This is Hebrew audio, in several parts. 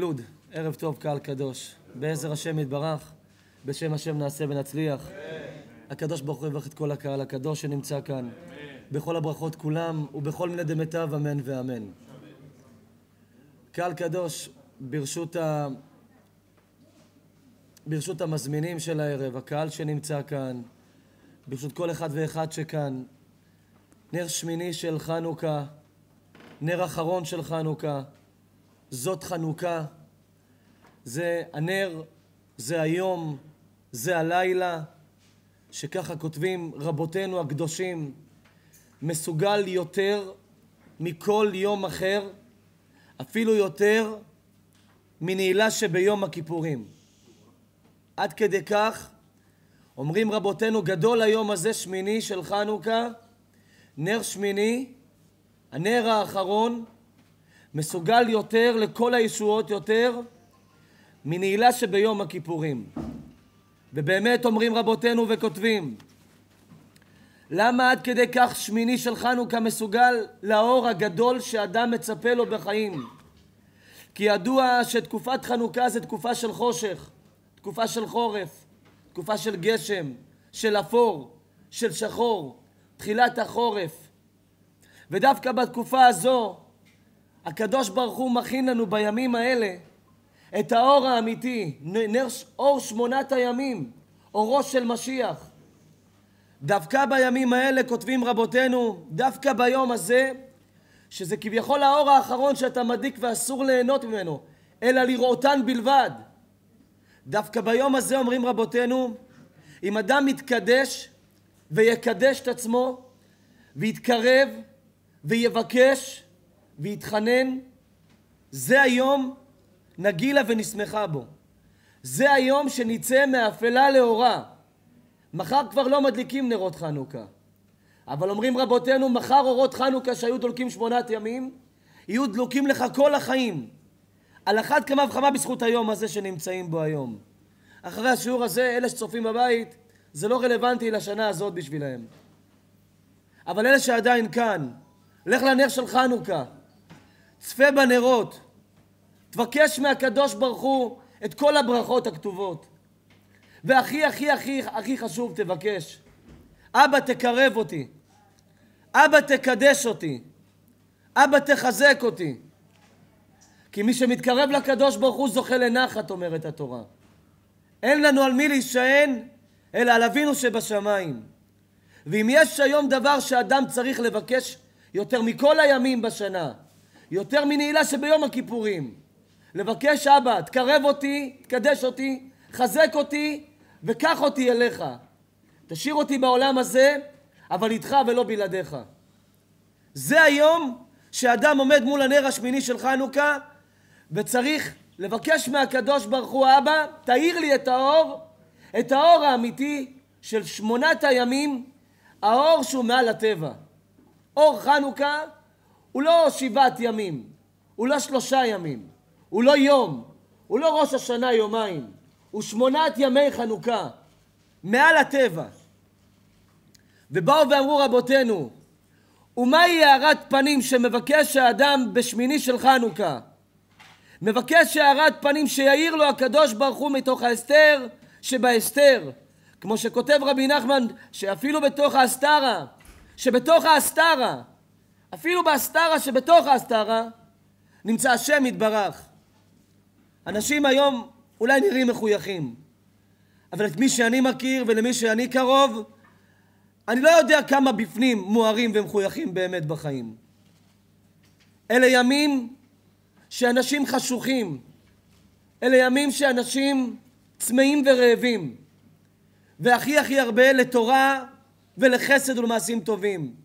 לוד, ערב טוב קהל קדוש, בעזר השם יתברך, בשם השם נעשה ונצליח. הקדוש ברוך הוא יברך את כל הקהל הקדוש שנמצא כאן, בכל הברכות כולם ובכל מיני דמיטב אמן ואמן. קהל קדוש, ברשות, ה... ברשות המזמינים של הערב, הקהל שנמצא כאן, ברשות כל אחד ואחד שכאן, נר שמיני של חנוכה, נר אחרון של חנוכה, זאת חנוכה, זה הנר, זה היום, זה הלילה, שככה כותבים רבותינו הקדושים, מסוגל יותר מכל יום אחר, אפילו יותר מנעילה שביום הכיפורים. עד כדי כך אומרים רבותינו, גדול היום הזה שמיני של חנוכה, נר שמיני, הנר האחרון, מסוגל יותר לכל הישועות יותר מנעילה שביום הכיפורים. ובאמת אומרים רבותינו וכותבים, למה עד כדי כך שמיני של חנוכה מסוגל לאור הגדול שאדם מצפה לו בחיים? כי ידוע שתקופת חנוכה זה תקופה של חושך, תקופה של חורף, תקופה של גשם, של אפור, של שחור, תחילת החורף. ודווקא בתקופה הזו הקדוש ברוך הוא מכין לנו בימים האלה את האור האמיתי, נר אור שמונת הימים, אורו של משיח. דווקא בימים האלה כותבים רבותינו, דווקא ביום הזה, שזה כביכול האור האחרון שאתה מדליק ואסור ליהנות ממנו, אלא לראותן בלבד. דווקא ביום הזה אומרים רבותינו, אם אדם יתקדש ויקדש את עצמו ויתקרב ויבקש ויתחנן, זה היום נגילה ונשמחה בו. זה היום שנצא מאפלה לאורה. מחר כבר לא מדליקים נרות חנוכה. אבל אומרים רבותינו, מחר אורות חנוכה שהיו דולקים שמונת ימים, יהיו דלוקים לך כל החיים. על אחת כמה וכמה בזכות היום הזה שנמצאים בו היום. אחרי השיעור הזה, אלה שצופים בבית, זה לא רלוונטי לשנה הזאת בשבילהם. אבל אלה שעדיין כאן, לך לנר של חנוכה, צפה בנרות, תבקש מהקדוש ברוך הוא את כל הברכות הכתובות. והכי הכי הכי הכי חשוב תבקש, אבא תקרב אותי, אבא תקדש אותי, אבא תחזק אותי. כי מי שמתקרב לקדוש ברוך הוא זוכה לנחת, אומרת התורה. אין לנו על מי להישען, אלא על אבינו שבשמיים. ואם יש היום דבר שאדם צריך לבקש יותר מכל הימים בשנה, יותר מנעילה שביום הכיפורים. לבקש אבא, תקרב אותי, תקדש אותי, חזק אותי וקח אותי אליך. תשאיר אותי בעולם הזה, אבל איתך ולא בלעדיך. זה היום שאדם עומד מול הנר השמיני של חנוכה וצריך לבקש מהקדוש ברוך הוא, אבא, תאיר לי את האור, את האור האמיתי של שמונת הימים, האור שהוא מעל הטבע. אור חנוכה הוא לא שבעת ימים, הוא לא שלושה ימים, הוא לא יום, הוא לא ראש השנה יומיים, הוא שמונת ימי חנוכה, מעל הטבע. ובאו ואמרו רבותינו, ומהי הארת פנים שמבקש האדם בשמיני של חנוכה? מבקש הארת פנים שיאיר לו הקדוש ברוך הוא מתוך ההסתר שבהסתר. כמו שכותב רבי נחמן, שאפילו בתוך ההסתרה, שבתוך ההסתרה, אפילו בהסתרה שבתוך ההסתרה, נמצא השם יתברך. אנשים היום אולי נראים מחויכים, אבל את מי שאני מכיר ולמי שאני קרוב, אני לא יודע כמה בפנים מוארים ומחויכים באמת בחיים. אלה ימים שאנשים חשוכים, אלה ימים שאנשים צמאים ורעבים, והכי הכי הרבה לתורה ולחסד ולמעשים טובים.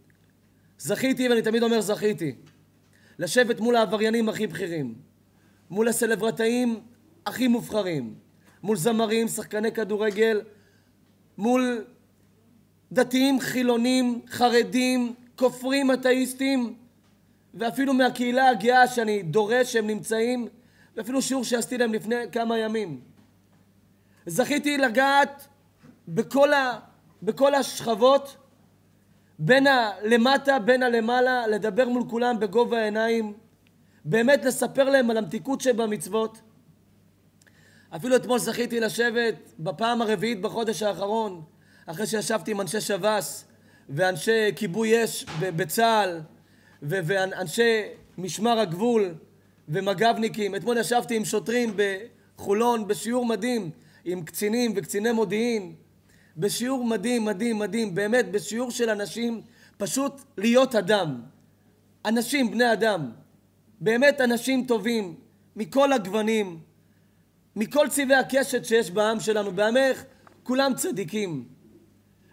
זכיתי, ואני תמיד אומר זכיתי, לשבת מול העבריינים הכי בכירים, מול הסלברטאים הכי מובחרים, מול זמרים, שחקני כדורגל, מול דתיים, חילונים, חרדים, כופרים, אתאיסטים, ואפילו מהקהילה הגאה שאני דורש שהם נמצאים, ואפילו שיעור שעשיתי להם לפני כמה ימים. זכיתי לגעת בכל, ה, בכל השכבות, בין הלמטה, בין הלמעלה, לדבר מול כולם בגובה העיניים, באמת לספר להם על המתיקות שבמצוות. אפילו אתמול זכיתי לשבת בפעם הרביעית בחודש האחרון, אחרי שישבתי עם אנשי שב"ס ואנשי כיבוי אש בצה"ל ואנשי משמר הגבול ומג"בניקים. אתמול ישבתי עם שוטרים בחולון בשיעור מדהים עם קצינים וקציני מודיעין, בשיעור מדהים, מדהים, מדהים, באמת בשיעור של אנשים, פשוט להיות אדם. אנשים, בני אדם. באמת אנשים טובים, מכל הגוונים, מכל צבעי הקשת שיש בעם שלנו. בעמך כולם צדיקים.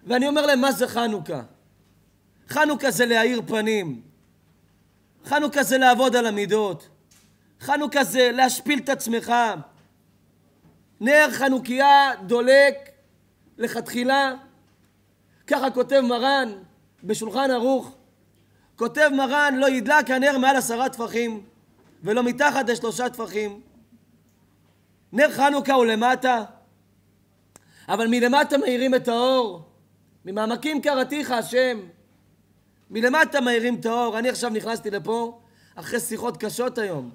ואני אומר להם, מה זה חנוכה? חנוכה זה להאיר פנים. חנוכה זה לעבוד על המידות. חנוכה זה להשפיל את עצמך. נר חנוכיה דולק לכתחילה, ככה כותב מרן בשולחן ערוך, כותב מרן לא ידלק הנר מעל עשרה טפחים ולא מתחת לשלושה טפחים. נר חנוכה הוא למטה, אבל מלמטה מאירים את האור. ממעמקים קראתיך השם. מלמטה מאירים את האור. אני עכשיו נכנסתי לפה אחרי שיחות קשות היום.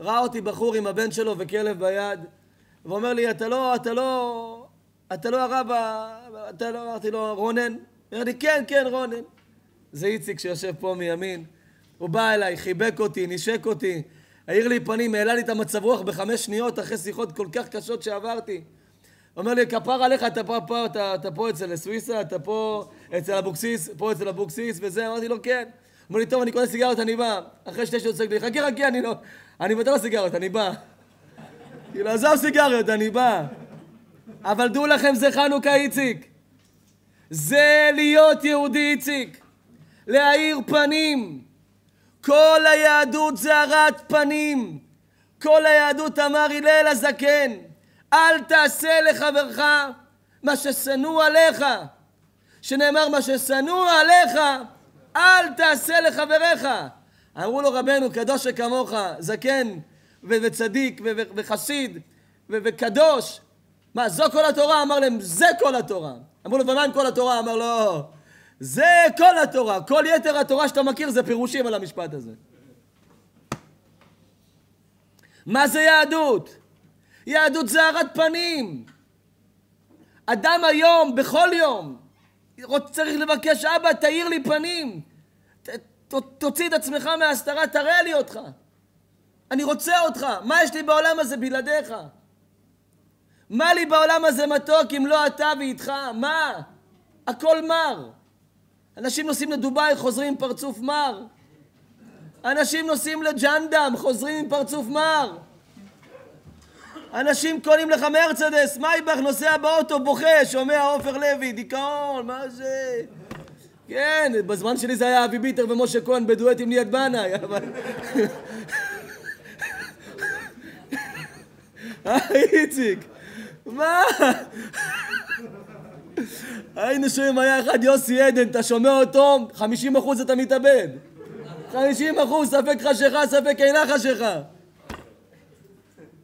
ראה אותי בחור עם הבן שלו וכלב ביד, ואומר לי, אתה לא, אתה לא, אתה לא הרב, אתה לא, אמרתי לו, רונן? אמר לי, כן, כן, רונן. זה איציק שיושב פה מימין. הוא בא אליי, חיבק אותי, נשק אותי, העיר לי פנים, העלה לי את המצב רוח בחמש שניות אחרי שיחות כל כך קשות שעברתי. אומר לי, כפר עליך, אתה פה, פה, אתה, אתה פה אצל סוויסה, אתה פה אצל אבוקסיס, פה אצל אבוקסיס וזה, אמרתי לו, כן. אמר לי, טוב, אני קונה סיגרות, אני בא. אחרי שתי שעות לי, חכה, חכה, אני לא... אני מוותר לסיגרות, אני בא. כאילו, עזוב סיגריות, אני בא. אבל דעו לכם, זה חנוכה, איציק. זה להיות יהודי, איציק. להאיר פנים. כל היהדות זה הרת פנים. כל היהדות אמר הלל הזקן, אל תעשה לחברך מה ששנוא עליך. שנאמר מה ששנוא עליך, אל תעשה לחבריך. אמרו לו רבנו, קדוש שכמוך, זקן וצדיק וחסיד וקדוש. מה, זו כל התורה? אמר להם, זה כל התורה. אמרו לו, ומה עם כל התורה? אמר לו, זה כל התורה. כל יתר התורה שאתה מכיר זה פירושים על המשפט הזה. מה זה יהדות? יהדות זה הארת פנים. אדם היום, בכל יום, צריך לבקש, אבא, תאיר לי פנים. ת, ת, תוציא את עצמך מההסתרה, תראה לי אותך. אני רוצה אותך. מה יש לי בעולם הזה בלעדיך? מה לי בעולם הזה מתוק אם לא אתה ואיתך? מה? הכל מר. אנשים נוסעים לדובאי, חוזרים עם פרצוף מר. אנשים נוסעים לג'נדם, חוזרים עם פרצוף מר. אנשים קונים לך מרצדס, מייבך נוסע באוטו, בוכה, שומע עופר לוי, דיכאון, מה זה? כן, בזמן שלי זה היה אבי ביטר ומשה כהן בדואט עם ליאת בנאי, אבל... איציק, מה? היינו שומעים, היה אחד יוסי עדן, אתה שומע אותו, 50 אחוז אתה מתאבד. 50 אחוז, ספק חשיכה, ספק אינה חשיכה.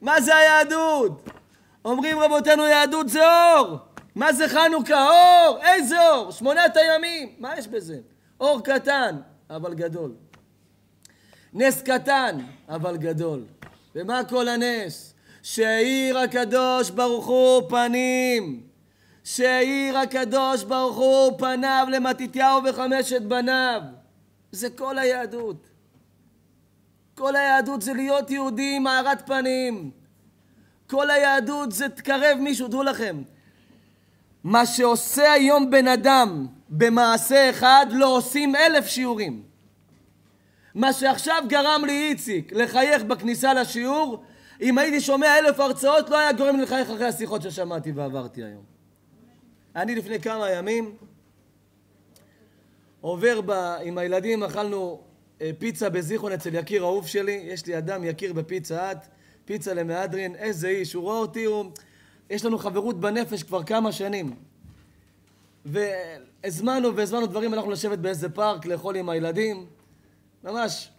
מה זה היהדות? אומרים רבותינו, יהדות זה אור. מה זה חנוכה? אור! איזה אור? שמונת הימים. מה יש בזה? אור קטן, אבל גדול. נס קטן, אבל גדול. ומה כל הנס? שהאיר הקדוש ברוך הוא פנים. שהאיר הקדוש ברוך הוא פניו למתתיהו וחמשת בניו. זה כל היהדות. כל היהדות זה להיות יהודי עם הארת פנים. כל היהדות זה תקרב מישהו, דעו לכם. מה שעושה היום בן אדם במעשה אחד, לא עושים אלף שיעורים. מה שעכשיו גרם לי איציק לחייך בכניסה לשיעור, אם הייתי שומע אלף הרצאות, לא היה גורם לי לחייך אחרי השיחות ששמעתי ועברתי היום. אני לפני כמה ימים עובר ב, עם הילדים, אכלנו אה, פיצה בזיכרון אצל יקיר אהוב שלי, יש לי אדם יקיר בפיצה האט, פיצה למהדרין, איזה איש, הוא רואה אותי, הוא... יש לנו חברות בנפש כבר כמה שנים. והזמנו והזמנו דברים, אנחנו לשבת באיזה פארק, לאכול עם הילדים, ממש.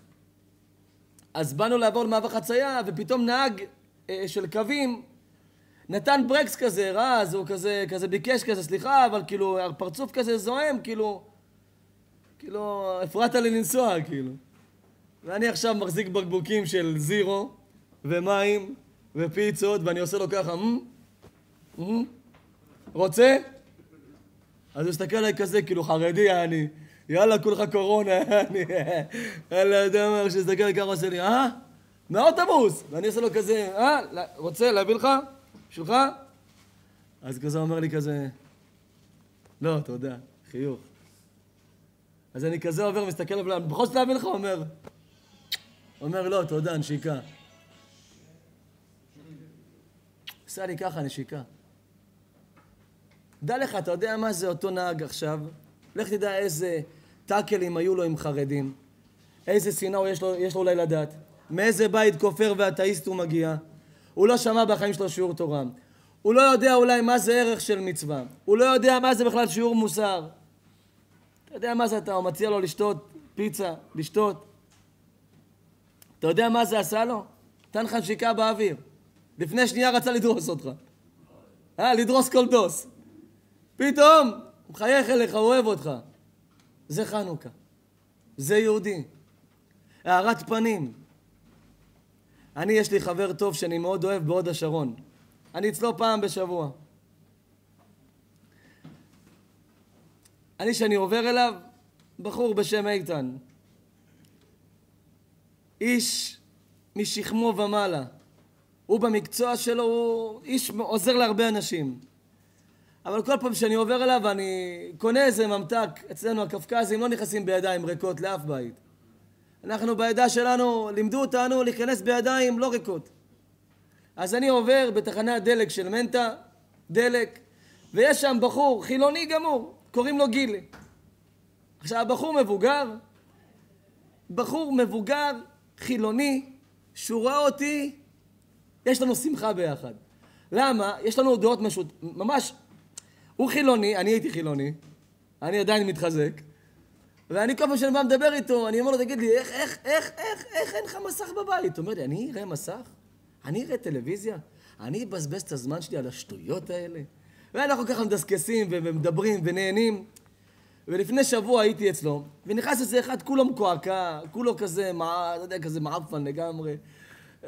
אז באנו לעבור למעבר חצייה, ופתאום נהג אה, של קווים נתן ברקס כזה, רז, הוא כזה, כזה ביקש כזה, סליחה, אבל כאילו, הפרצוף כזה זועם, כאילו, כאילו, הפרעת לי לנסוע, כאילו. ואני עכשיו מחזיק בקבוקים של זירו, ומים, ופיצות, ואני עושה לו ככה, "מ? מ? רוצה? אז הוא מסתכל עליי כזה, כאילו חרדי, יעני. יאללה, כולך קורונה. יאללה, אתה אומר, כשתסתכל עליי ככה, הוא עושה לי, אה? מהאוטובוס! ואני עושה לו כזה, אה? רוצה להביא לך? בשבילך? אז כזה אומר לי כזה, לא, תודה, חיוך. אז אני כזה עובר, מסתכל עליו, בכל זאת להביא לך, אומר, אומר, לא, תודה, נשיקה. עשה לי ככה, נשיקה. דע לך, אתה יודע מה זה אותו נהג עכשיו? לך תדע איזה טאקלים היו לו עם חרדים, איזה שנאה יש לו, יש לו אולי לדעת, מאיזה בית כופר ואתאיסט הוא מגיע. הוא לא שמע בחיים שלו שיעור תורה. הוא לא יודע אולי מה זה ערך של מצווה. הוא לא יודע מה זה בכלל שיעור מוסר. אתה יודע מה זה אתה, הוא מציע לו לשתות פיצה, לשתות. אתה יודע מה זה עשה לו? נתן לך נשיקה באוויר. לפני שנייה רצה לדרוס אותך. אה, לדרוס כל דוס. פתאום, הוא מחייך אליך, הוא אוהב אותך. זה חנוכה. זה יהודי. הארת פנים. אני, יש לי חבר טוב שאני מאוד אוהב בהוד השרון. אני אצלו פעם בשבוע. אני, שאני עובר אליו, בחור בשם איתן. איש משכמו ומעלה. הוא במקצוע שלו, הוא איש עוזר להרבה אנשים. אבל כל פעם שאני עובר אליו אני קונה איזה ממתק, אצלנו הקווקזים לא נכנסים בידיים ריקות לאף בית. אנחנו בעדה שלנו, לימדו אותנו להיכנס בידיים לא ריקות. אז אני עובר בתחנת דלק של מנטה, דלק, ויש שם בחור חילוני גמור, קוראים לו גילי. עכשיו, הבחור מבוגר, בחור מבוגר, חילוני, שהוא רואה אותי, יש לנו שמחה ביחד. למה? יש לנו דעות משות... ממש... הוא חילוני, אני הייתי חילוני, אני עדיין מתחזק, ואני כל פעם שאני בא לדבר איתו, אני אומר לו, תגיד לי, איך, איך, איך, איך, איך אין לך מסך בבית? הוא אומר לי, אני אראה מסך? אני אראה טלוויזיה? אני אבזבז את הזמן שלי על השטויות האלה? ואנחנו ככה מדסקסים ומדברים ונהנים. ולפני שבוע הייתי אצלו, ונכנס איזה אחד, כולו מקועקע, כולו כזה, מה, אתה יודע, כזה מעפן לגמרי.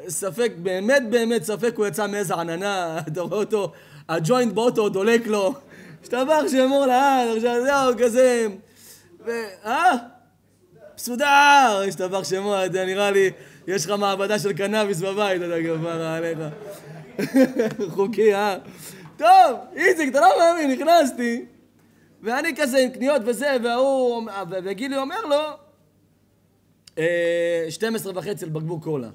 ספק, באמת באמת ספק הוא יצא מאיזה עננה, אתה רואה אותו, הג'וינט באוטו דולק לו. השתבח שאמור לאן, עכשיו זהו, כזה... ו... אה? מסודר! השתבח שמו, אתה נראה לי, יש לך מעבדה של קנאביס בבית, אתה גמר עליך. חוקי, אה? טוב, איציק, אתה לא מאמין, נכנסתי, ואני כזה עם קניות וזה, והוא, וגילי אומר לו, 12 וחצי לבקבוק קולה.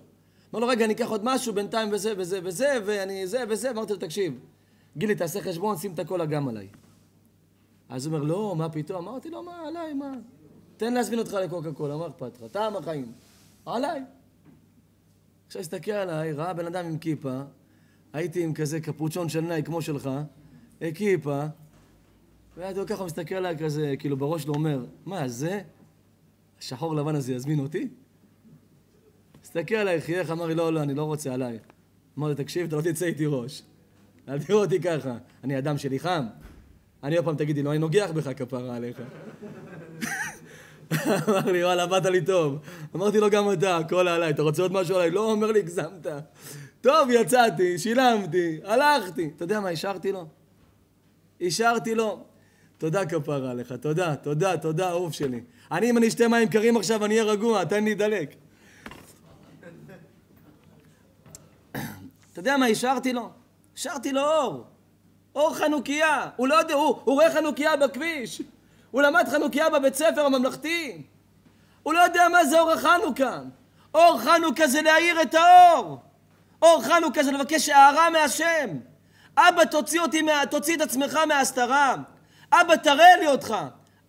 אמר לו, רגע, אני אקח עוד משהו בינתיים וזה וזה וזה, ואני זה וזה, אמרתי לו, תקשיב, גילי, תעשה חשבון, שים את הקולה גם עליי. אז הוא אומר, לא, מה פתאום? אמרתי לו, מה, עליי, מה? תן להזמין אותך לקוקה קולה, מה אכפת לך? טעם החיים. עליי. עכשיו הסתכל עליי, ראה בן אדם עם כיפה, הייתי עם כזה קפוצ'ון של נאי כמו שלך, כיפה, והייתי ככה מסתכל עליי כזה, כאילו בראש לא אומר, מה, זה? השחור לבן הזה יזמין אותי? הסתכל עליי, חייך, אמר לי, לא, לא, אני לא רוצה עליי. אמר לי, תקשיב, אתה לא תצא איתי ראש. אל תראו אותי ככה. אני אדם שלי חם. אני עוד פעם תגידי, לא, אני נוגח בך כפרה עליך. אמר לי, וואלה, באת לי טוב. אמרתי לו, גם אתה, הכל עליי, אתה רוצה עוד משהו עליי? לא, אומר לי, הגזמת. טוב, יצאתי, שילמתי, הלכתי. אתה יודע מה השארתי לו? השארתי לו. תודה כפרה עליך, תודה, תודה, תודה, אהוב שלי. אני, אם אני אשתה מים קרים עכשיו, אני אהיה רגוע, תן לי לדלק. אתה יודע מה השארתי לו? השארתי לו אור. אור חנוכיה. הוא לא יודע, הוא, הוא רואה חנוכיה בכביש. הוא למד חנוכיה בבית ספר הממלכתי. הוא לא יודע מה זה אור החנוכה. אור חנוכה זה להאיר את האור. אור חנוכה זה לבקש הערה מהשם. אבא, תוציא אותי, תוציא את עצמך מההסתרה. אבא, תראה לי אותך.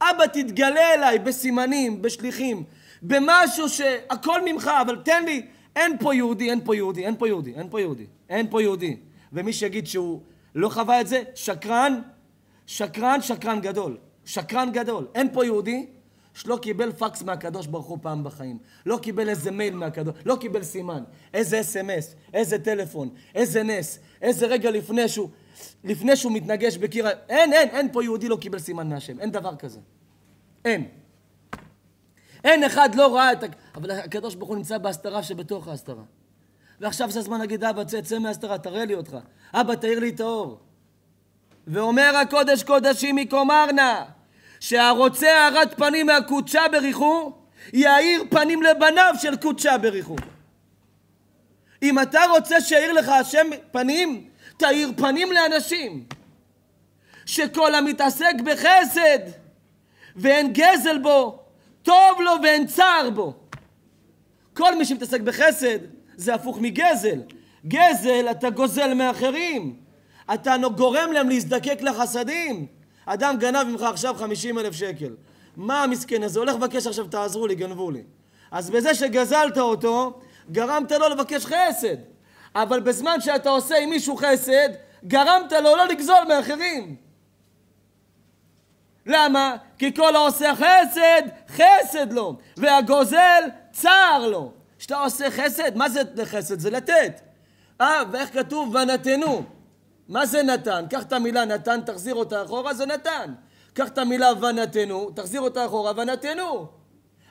אבא, תתגלה אליי בסימנים, בשליחים, במשהו שהכל ממך, אבל תן לי, אין פה יהודי, אין פה יהודי, אין פה יהודי, אין פה יהודי, אין פה יהודי. ומי שיגיד שהוא לא חווה את זה, שקרן, שקרן, שקרן גדול. שקרן גדול. אין פה יהודי שלא קיבל פקס מהקדוש ברוך הוא פעם בחיים. לא קיבל איזה מייל מהקדוש, לא קיבל סימן. איזה אס.אם.אס, איזה טלפון, איזה נס, איזה רגע לפני שהוא, לפני שהוא מתנגש בקיר אין, אין, אין פה יהודי לא קיבל סימן מהשם. אין דבר כזה. אין. אין אחד לא ראה את ה... אבל הקדוש ברוך הוא נמצא בהסתרה שבתוך ההסתרה. ועכשיו זה הזמן להגיד, אבא, צא, צא מההסתרה, תראה לי אותך. אבא, תאיר לי את האור. ואומר הקודש קודשים מקומרנה, שהרוצה הארת פנים מהקודשה בריחו, יאיר פנים לבניו של קודשה בריחו. אם אתה רוצה שיאיר לך השם פנים, תאיר פנים לאנשים. שכל המתעסק בחסד ואין גזל בו, טוב לו ואין צער בו. כל מי שמתעסק בחסד זה הפוך מגזל. גזל אתה גוזל מאחרים. אתה גורם להם להזדקק לחסדים. אדם גנב ממך עכשיו חמישים אלף שקל. מה המסכן הזה? הולך לבקש עכשיו תעזרו לי, גנבו לי. אז בזה שגזלת אותו, גרמת לו לבקש חסד. אבל בזמן שאתה עושה עם מישהו חסד, גרמת לו לא לגזול מאחרים. למה? כי כל העושה חסד, חסד לו, והגוזל, צער לו. כשאתה עושה חסד, מה זה חסד? זה לתת. אה, ואיך כתוב? ונתנו. מה זה נתן? קח את המילה נתן, תחזיר אותה אחורה, זה נתן. קח את המילה ונתנו, תחזיר אותה אחורה, ונתנו.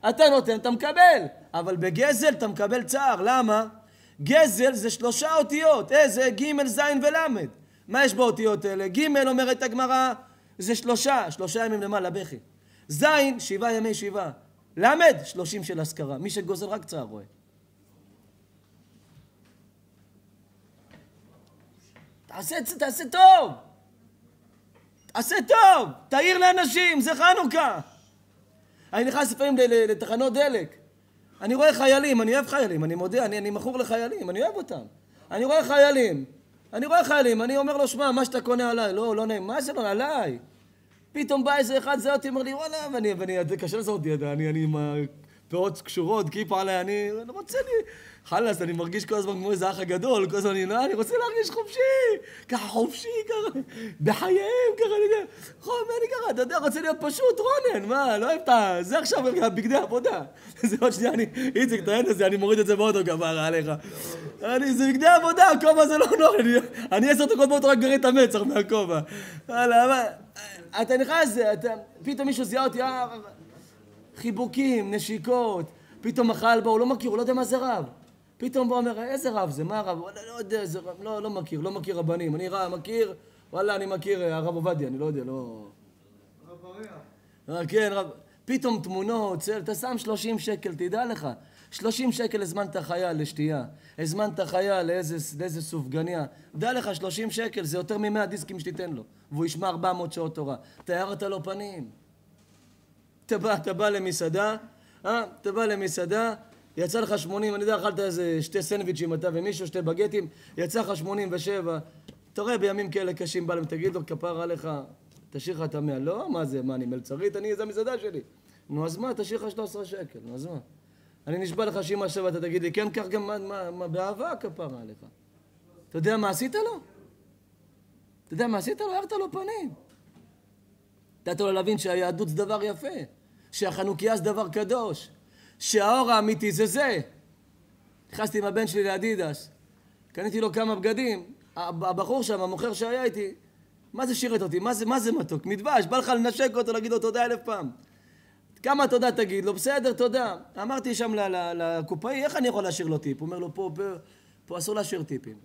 אתה נותן, אתה מקבל. אבל בגזל אתה מקבל צער. למה? גזל זה שלושה אותיות. איזה? ג', ז' ול'. מה יש באותיות האלה? ג' אומרת הגמרא, זה שלושה, שלושה ימים למעלה בכי. ז', שבעה ימי שבעה. ל', שלושים של השכרה. מי שגוזל רק צער רואה. תעשה, תעשה טוב. תעשה טוב. תעיר לאנשים, זה חנוכה. אני נכנס לפעמים לתחנות דלק. אני רואה חיילים, אני אוהב חיילים, אני מודה, אני, אני מכור לחיילים, אני אוהב אותם. אני רואה חיילים, אני רואה חיילים, אני אומר לו, שמע, מה שאתה קונה עליי, לא, לא נעים, מה זה לא, עליי? פתאום בא איזה אחד, זה אותי, אומר לי, וואלה, ואני, ואני, קשה לעשות אותי, אני, אני עם הפאות קשורות, כיפה עליי, אני, רוצה לי... חלאס, אני מרגיש כל הזמן כמו איזה אח הגדול, כל הזמן אני, לא, אני רוצה להרגיש חופשי, ככה חופשי, ככה, בחייהם, ככה, אני יודע, חום, אני ככה, אתה יודע, רוצה להיות פשוט, רונן, מה, לא אוהב את ה... זה עכשיו בגדי עבודה. זה עוד שנייה, אני, איציק, תראה את זה, אני מוריד את זה באוטו כפרה עליך. אני, זה בגדי עבודה, הכובע זה לא נוח, אני עשר דקות באוטו רק גרד את המצח מהכובע. וואלה, אתה נכנס, פתאום מישהו זיהה אותי, אה, חיבוקים, נשיקות, פתאום אכל בו, הוא לא מכיר, הוא לא יודע מה זה רב. פתאום הוא אומר, איזה רב זה? מה הרב? וואלה, לא יודע, איזה רב, לא, לא מכיר, לא מכיר רבנים. אני רב, מכיר, וואלה, אני מכיר אה, הרב עובדיה, אני לא יודע, לא... רב אריה. כן, רב... פתאום תמונות, צל, אתה שם 30 שקל, תדע לך. 30 שקל הזמנת חיה לשתייה, הזמנת חיה לאיזה, לאיזה סופגניה. דע לך, 30 שקל זה יותר מ-100 דיסקים שתיתן לו, והוא ישמע 400 שעות תורה. תיארת לו פנים. אתה בא, אתה בא למסעדה, אה? אתה בא למסעדה, יצא לך 80, אני יודע, אכלת איזה שתי סנדוויצ'ים אתה ומישהו, שתי בגטים, יצא לך 87. אתה רואה בימים כאלה קשים, בא להם, תגיד לו, כפר עליך, תשאיר לך את המאה. לא, מה זה, מה, אני מלצרית? אני, זה המסעדה שלי. נו, אז מה, תשאיר לך 13 שקל, נו, אז מה? אני נשבע לך שאם עכשיו אתה תגיד לי, כן, קח גם, מה, מה, מה באהבה כפרה עליך. אתה יודע מה עשית לו? אתה יודע מה עשית לו? הערת לו פנים. נתת לו להבין שהיהדות זה דבר יפה, שהחנוכיה זה דבר קדוש, שהאור האמיתי זה זה. נכנסתי עם הבן שלי לאדידס, קניתי לו כמה בגדים, הבחור שם, המוכר שהיה איתי, מה זה שירת אותי? מה זה, מה זה מתוק? מדבש, בא לך לנשק אותו, להגיד לו תודה אלף פעם. כמה תודה תגיד לו? בסדר, תודה. אמרתי שם לקופאי, איך אני יכול להשאיר לו טיפ? הוא אומר לו, פה, פה, פה אסור להשאיר טיפים.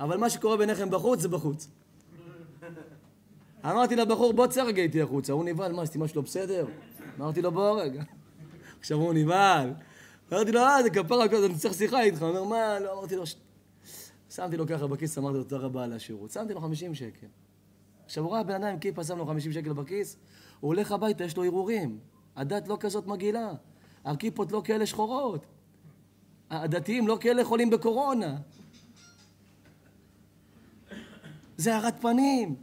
אבל מה שקורה ביניכם בחוץ, זה בחוץ. אמרתי לבחור, בוא רגע איתי החוצה. הוא נבהל, מה, סתימה שלו בסדר? אמרתי לו, בוא רגע. עכשיו הוא נבהל. אמרתי לו, אה, זה כפרה, אני צריך שיחה איתך. הוא אומר, מה, לא, אמרתי לו, שמתי לו ככה בכיס, אמרתי לו, תודה רבה על השירות. שמתי לו 50 שקל. עכשיו הוא ראה בן אדם עם כיפה, שם לו 50 שקל בכיס, הוא הולך הביתה, יש לו הרהורים. הדת לא כזאת מגעילה. הכיפות לא כאלה שחורות. הדתיים לא כאלה חולים בקורונה. זה הארת פנים.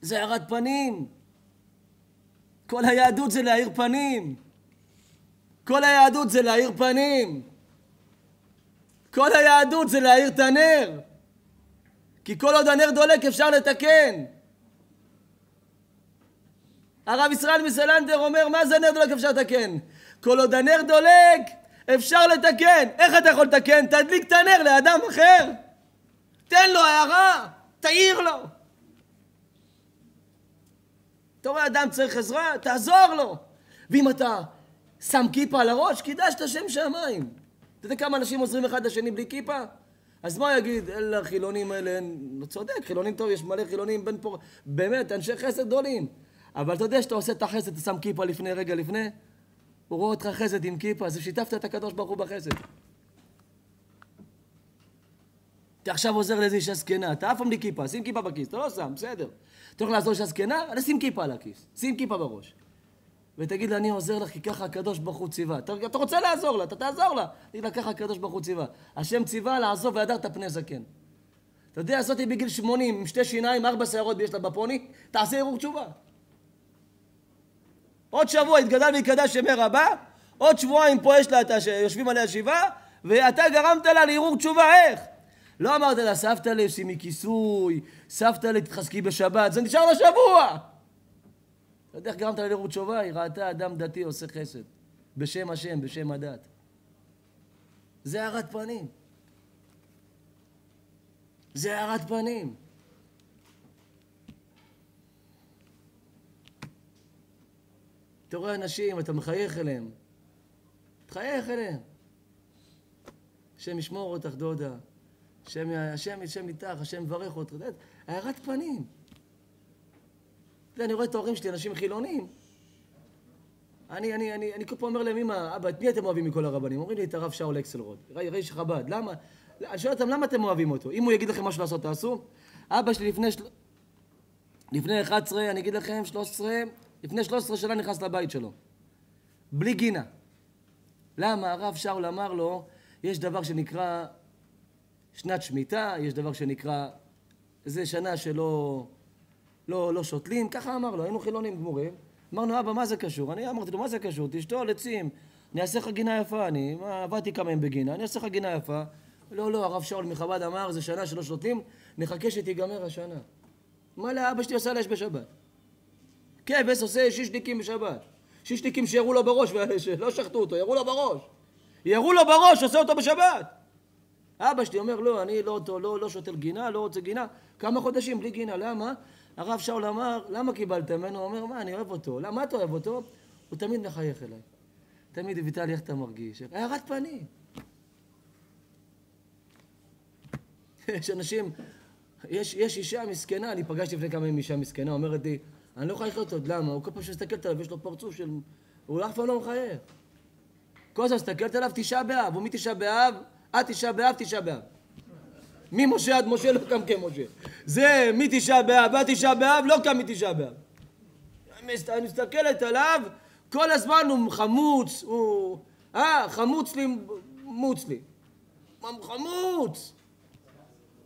זה הארת פנים. כל היהדות זה להאיר פנים. כל היהדות זה להאיר פנים. כל היהדות זה להאיר את הנר. כי כל עוד הנר דולק אפשר לתקן. הרב ישראל מסלנדר אומר, מה זה נר דולק אפשר לתקן? כל עוד הנר דולק אפשר לתקן. איך אתה יכול לתקן? תדליק את הנר לאדם אחר. תן לו הערה, תעיר לו. אתה רואה אדם צריך עזרה, תעזור לו. ואם אתה שם כיפה על הראש, קידשת שם שמיים. אתה יודע כמה אנשים עוזרים אחד לשני בלי כיפה? אז מה יגיד, אלה החילונים האלה, אין... לא צודק, חילונים טוב, יש מלא חילונים בין פה, באמת, אנשי חסד גדולים. אבל אתה יודע שאתה עושה את החסד, אתה שם כיפה לפני, רגע לפני, הוא רואה אותך חסד עם כיפה, אז שיתפת את הקדוש ברוך הוא בחסד. אתה עכשיו עוזר לאיזה אישה זקנה, אתה אף פעם בלי כיפה, שים כיפה בכיס, אתה לא שם, בסדר. אתה הולך לעזור לאישה זקנה, אז שים כיפה על הכיס, שים כיפה בראש. ותגיד לה, אני עוזר לך כי ככה הקדוש ברוך הוא ציווה. אתה, אתה רוצה לעזור לה, אתה תעזור לה. תגיד לה, ככה הקדוש ברוך הוא ציווה. השם ציווה לעזוב והדרת פני זקן. אתה יודע, זאתי בגיל 80, עם שתי שיניים, ארבע שערות יש לה בפוני, תעשה ערעור תשובה. עוד שבוע יתגדל ויקדש ימי רבה, עוד שבועיים פה יש לה את יושבים עליה שבעה, ואתה גרמת לה לערעור תשובה, איך? לא אמרת לה, סבתא לי, שימי כיסוי, סבתא לי, תתחזקי בשבת, זה נשאר לשבוע. אתה יודע איך גרמת לה לערעור תשובה? היא ראתה אדם דתי עושה חסד. בשם השם, בשם הדת. זה הארת פנים. זה הארת פנים. אתה רואה אנשים, אתה מחייך אליהם. תחייך אליהם. השם ישמור אותך, דודה. השם, השם, השם איתך, השם מברך אותך. הארת פנים. אתה יודע, אני רואה את ההורים שלי, אנשים חילונים. אני, אני, אני, אני כל פעם אומר להם, אמא, אבא, את מי אתם אוהבים מכל הרבנים? אומרים לי את הרב שאול אקסלרוד, ריש חב"ד. למה? אני שואל אותם, למה אתם אוהבים אותו? אם הוא יגיד לכם משהו לעשות, תעשו. אבא שלי לפני, של... לפני 11, אני אגיד לכם, 13, לפני 13 שנה נכנס לבית שלו. בלי גינה. למה? הרב שאול אמר לו, יש דבר שנקרא שנת שמיטה, יש דבר שנקרא, זה שנה שלא לא, לא שותלים, ככה אמר לו, היינו חילונים גמורים. אמרנו, אבא, מה זה קשור? אני אמרתי לו, מה זה קשור? תשתול עצים, אני אעשה לך גינה יפה, אני עבדתי כמה ימים בגינה, אני אעשה לך גינה יפה. לא, לא, הרב שאול מחב"ד אמר, זה שנה שלא שותלים, נחכה שתיגמר השנה. מה לאבא שלי עושה לאש בשבת? כבש עושה שישניקים בשבת. שישניקים שירו לו בראש, ולא שחטו אותו, ירו לו בראש. ירו לו בראש, עושה אותו בשבת. אבא שלי אומר, לא, אני לא, לא, לא, לא שותל גינה, לא רוצה גינה. כמה חודשים בלי גינה, למה? הרב שאול אמר, למה קיבלת ממנו? הוא אומר, מה, אני אוהב אותו. למה אתה אוהב אותו? הוא תמיד מחייך אליי. תמיד, ויטלי, איך אתה מרגיש? הערת פנים. יש אנשים, יש, יש אישה מסכנה, אני פגשתי לפני כמה ימים אישה מסכנה, אומרת לי, אני לא לחיות עוד, למה? הוא כל פעם שמסתכלת עליו, יש לו פרצוף של... הוא אף פעם לא מחייך. כל הזמן מסתכלת עליו, תשעה באב, ומי תשעה באב? עד תשעה באב, תשעה באב. ממשה עד משה לא קם כמשה. זה מתשעה באב ועד תשעה באב לא קם מתשעה באב. אני מסתכלת עליו, כל הזמן הוא חמוץ, הוא... אה, חמוץ לי, מוץ לי. חמוץ!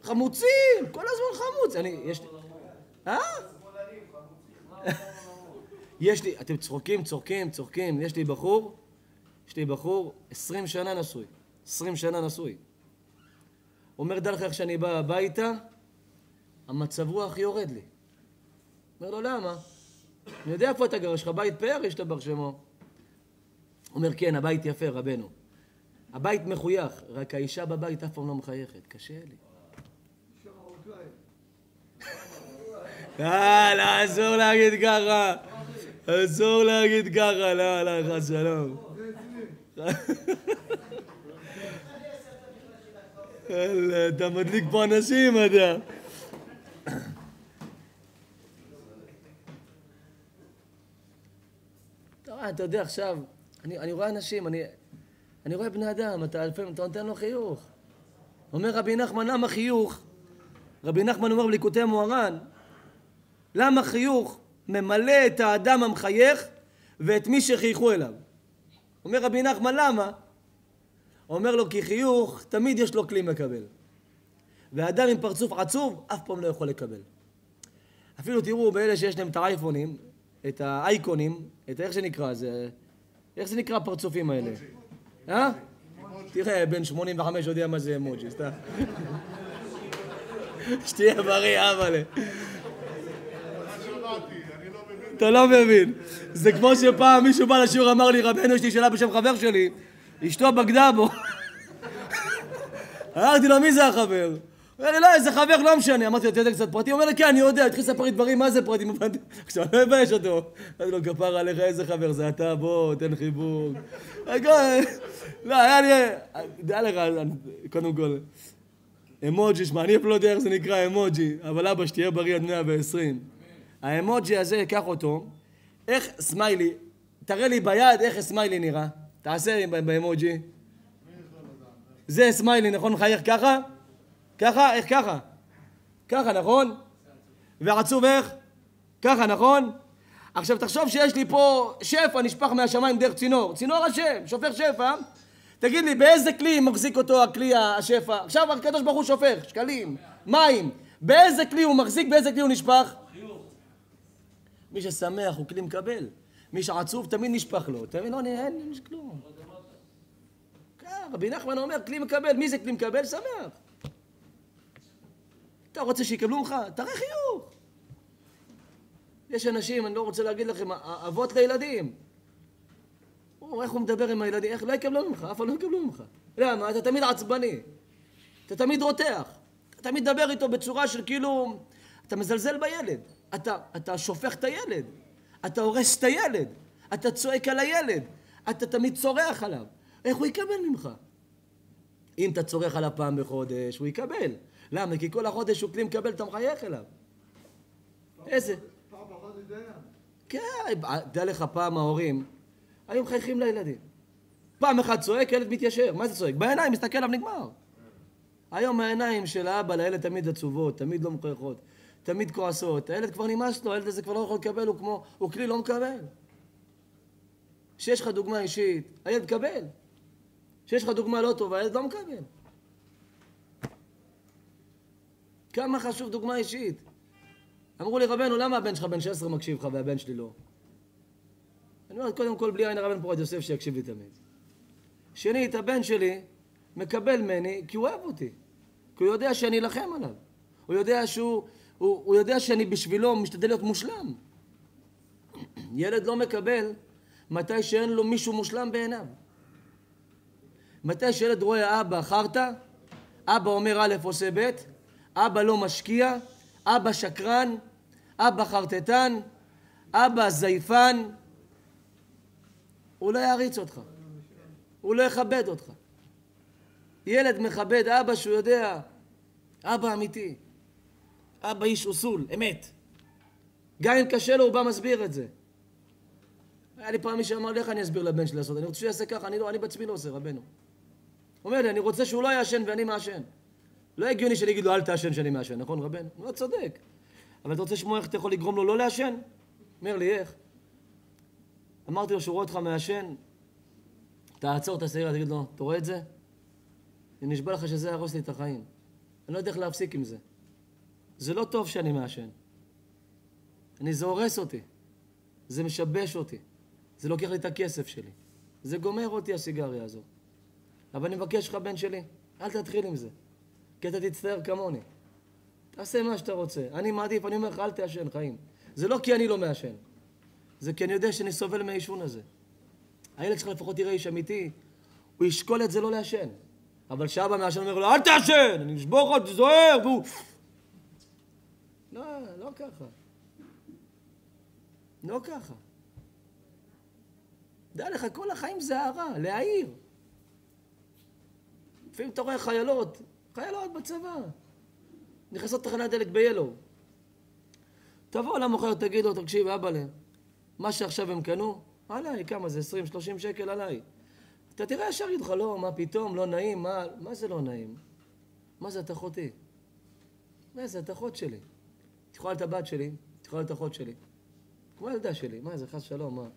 חמוצים! כל הזמן חמוץ. אני, יש לי... אה? יש לי, אתם צוחקים, צוחקים, צוחקים. יש לי בחור, יש לי בחור, עשרים שנה נשוי. עשרים שנה נשוי. אומר, דע לך איך שאני בא הביתה, המצב רוח יורד לי. אומר לו, למה? אני יודע איפה אתה גר, יש לך בית פאר, יש לך בר שמו. אומר, כן, הבית יפה, רבנו. הבית מחוייך, רק האישה בבית אף פעם לא מחייכת. קשה לי. אה, לא, אסור להגיד ככה. אסור להגיד ככה, לא, לא, חס שלום. אתה מדליק פה אנשים, אתה. אתה יודע, עכשיו, אני, אני רואה אנשים, אני, אני רואה בני אדם, אתה לפעמים, אתה נותן לו חיוך. אומר רבי נחמן, למה חיוך? רבי נחמן אומר בליקוטי מוהר"ן, למה חיוך ממלא את האדם המחייך ואת מי שחייכו אליו? אומר רבי נחמן, למה? אומר לו כי חיוך תמיד יש לו כלי מקבל. ואדם עם פרצוף עצוב אף פעם לא יכול לקבל. אפילו תראו באלה שיש להם את האייפונים, את האייקונים, את איך שנקרא זה, איך זה נקרא הפרצופים האלה? אה? תראה, בן 85 יודע מה זה אמוג'י, סתם. שתהיה בריא, אבאלה. אתה לא מבין. זה כמו שפעם מישהו בא לשיעור אמר לי, רבנו, יש לי שאלה בשם חבר שלי, אשתו בגדה בו. אמרתי לו, מי זה החבר? הוא אומר לי, לא, איזה חבר, לא משנה. אמרתי לו, אתה יודע קצת פרטים? הוא אומר לי, כן, אני יודע, התחיל לספר לי דברים, מה זה פרטים? עכשיו, לא מבייש אותו. אמרתי לו, כפרה עליך, איזה חבר, זה אתה, בוא, תן חיבוק. לא, היה לי... דע לך, קודם כל, אמוג'י, שמע, אני אפילו לא יודע איך זה נקרא אמוג'י, אבל אבא, שתהיה בריא עד 120. האמוג'י הזה, קח אותו, איך סמיילי, תראה לי ביד איך סמיילי נראה. תעשה באמוג'י. זה סמיילי, נכון? מחייך ככה? ככה? איך ככה? ככה, נכון? ועצוב איך? ככה, נכון? עכשיו תחשוב שיש לי פה שפע נשפך מהשמיים דרך צינור, צינור השם, שופך שפע תגיד לי, באיזה כלי מחזיק אותו הכלי השפע? עכשיו הקדוש ברוך הוא שופך, שקלים, מים. באיזה כלי הוא מחזיק, באיזה כלי הוא נשפך? מי ששמח הוא כלי מקבל. מי שעצוב תמיד נשפך לו. מבין? לא, אין כלום. כן, רבי נחמן אומר, כלי מקבל. מי זה כלי מקבל? שמח. אתה רוצה שיקבלו ממך? תראה חיוך. יש אנשים, אני לא רוצה להגיד לכם, אבות לילדים. איך הוא מדבר עם הילדים, איך לא יקבלו ממך, אף פעם לא יקבלו ממך. למה? אתה תמיד עצבני, אתה תמיד רותח, אתה תמיד מדבר איתו בצורה של כאילו, אתה מזלזל בילד, אתה, אתה שופך את הילד, אתה הורס את הילד, אתה צועק על הילד, אתה תמיד צורח עליו. איך הוא יקבל ממך? אם אתה צורח עליו פעם בחודש, הוא יקבל. למה? כי כל החודש הוא כלי מקבל, אתה מחייך אליו. איזה? פעם בחודש דיין. כן, דע לך פעם ההורים, היו מחייכים לילדים. פעם אחת צועק, ילד מתיישר. מה זה צועק? בעיניים, מסתכל עליו, נגמר. היום העיניים של האבא לילד תמיד עצובות, תמיד לא מחייכות, תמיד כועסות. הילד כבר נמאס לו, הילד הזה כבר לא יכול לקבל, הוא כמו, הוא כלי לא מקבל. כשיש לך דוגמה אישית, הילד מקבל. כשיש לך דוגמה לא טובה, הילד לא מקבל. כמה חשוב דוגמה אישית. אמרו לי, רבנו, למה הבן שלך בן 16 מקשיב לך והבן שלי לא? אני אומר, קודם כל, בלי עין הרע בן פורת יוסף שיקשיב לי תמיד. שנית, הבן שלי מקבל ממני כי הוא אוהב אותי. כי הוא יודע שאני אלחם עליו. הוא יודע שהוא, הוא, הוא יודע שאני בשבילו משתדל להיות מושלם. ילד לא מקבל מתי שאין לו מישהו מושלם בעיניו. מתי שילד רואה אבא חרטא, אבא אומר א' עושה ב', אבא לא משקיע, אבא שקרן, אבא חרטטן, אבא זייפן, הוא לא יעריץ אותך, הוא לא יכבד אותך. ילד מכבד אבא שהוא יודע, אבא אמיתי, אבא איש אוסול, אמת. גם אם קשה לו, הוא בא מסביר את זה. היה לי פעם מי שאמר לי, איך אני אסביר לבן שלי לעשות? אני רוצה שהוא יעשה ככה, אני, לא, אני בעצמי לא עושה, רבנו. אומר לי, אני רוצה שהוא לא יעשן ואני מעשן. לא הגיוני שאני אגיד לו, אל תעשן שאני מעשן, נכון, רבנו? הוא לא צודק. אבל אתה רוצה לשמוע איך אתה יכול לגרום לו לא לעשן? אומר לי, איך? אמרתי לו שהוא רואה אותך מעשן, תעצור את השעיר, תגיד לו, אתה רואה את זה? אני נשבע לך שזה יהרוס לי את החיים. אני לא יודע איך להפסיק עם זה. זה לא טוב שאני מעשן. אני, זה הורס אותי. זה משבש אותי. זה לוקח לי את הכסף שלי. זה גומר אותי הסיגריה הזאת. אבל אני מבקש לך, בן שלי, אל תתחיל עם זה. כי אתה תצטער כמוני. תעשה מה שאתה רוצה. אני מעדיף, אני אומר לך, אל תעשן חיים. זה לא כי אני לא מעשן. זה כי אני יודע שאני סובל מהעישון הזה. הילד שלך לפחות יראה איש אמיתי, הוא ישקול את זה לא לעשן. אבל כשאבא מעשן אומר לו, אל תעשן, אני אשבור לך, תזוהר, והוא... לא, לא ככה. לא ככה. דע לך, כל החיים זה הערה, להעיר. לפעמים אתה רואה חיילות, חיילות בצבא, נכנסות תחנת דלק ב-Yellow. תבוא למוכר, תגיד לו, תקשיב, אבאלה, מה שעכשיו הם קנו, עליי, כמה זה? 20-30 שקל עליי. אתה תראה ישר יגיד לך, לא, מה פתאום, לא נעים, מה, מה זה לא נעים? מה זה, את אחותי? מה זה, את אחות שלי. יכולה את הבת שלי, יכולה את אחות שלי. כמו הילדה שלי, מה זה, חס שלום, מה?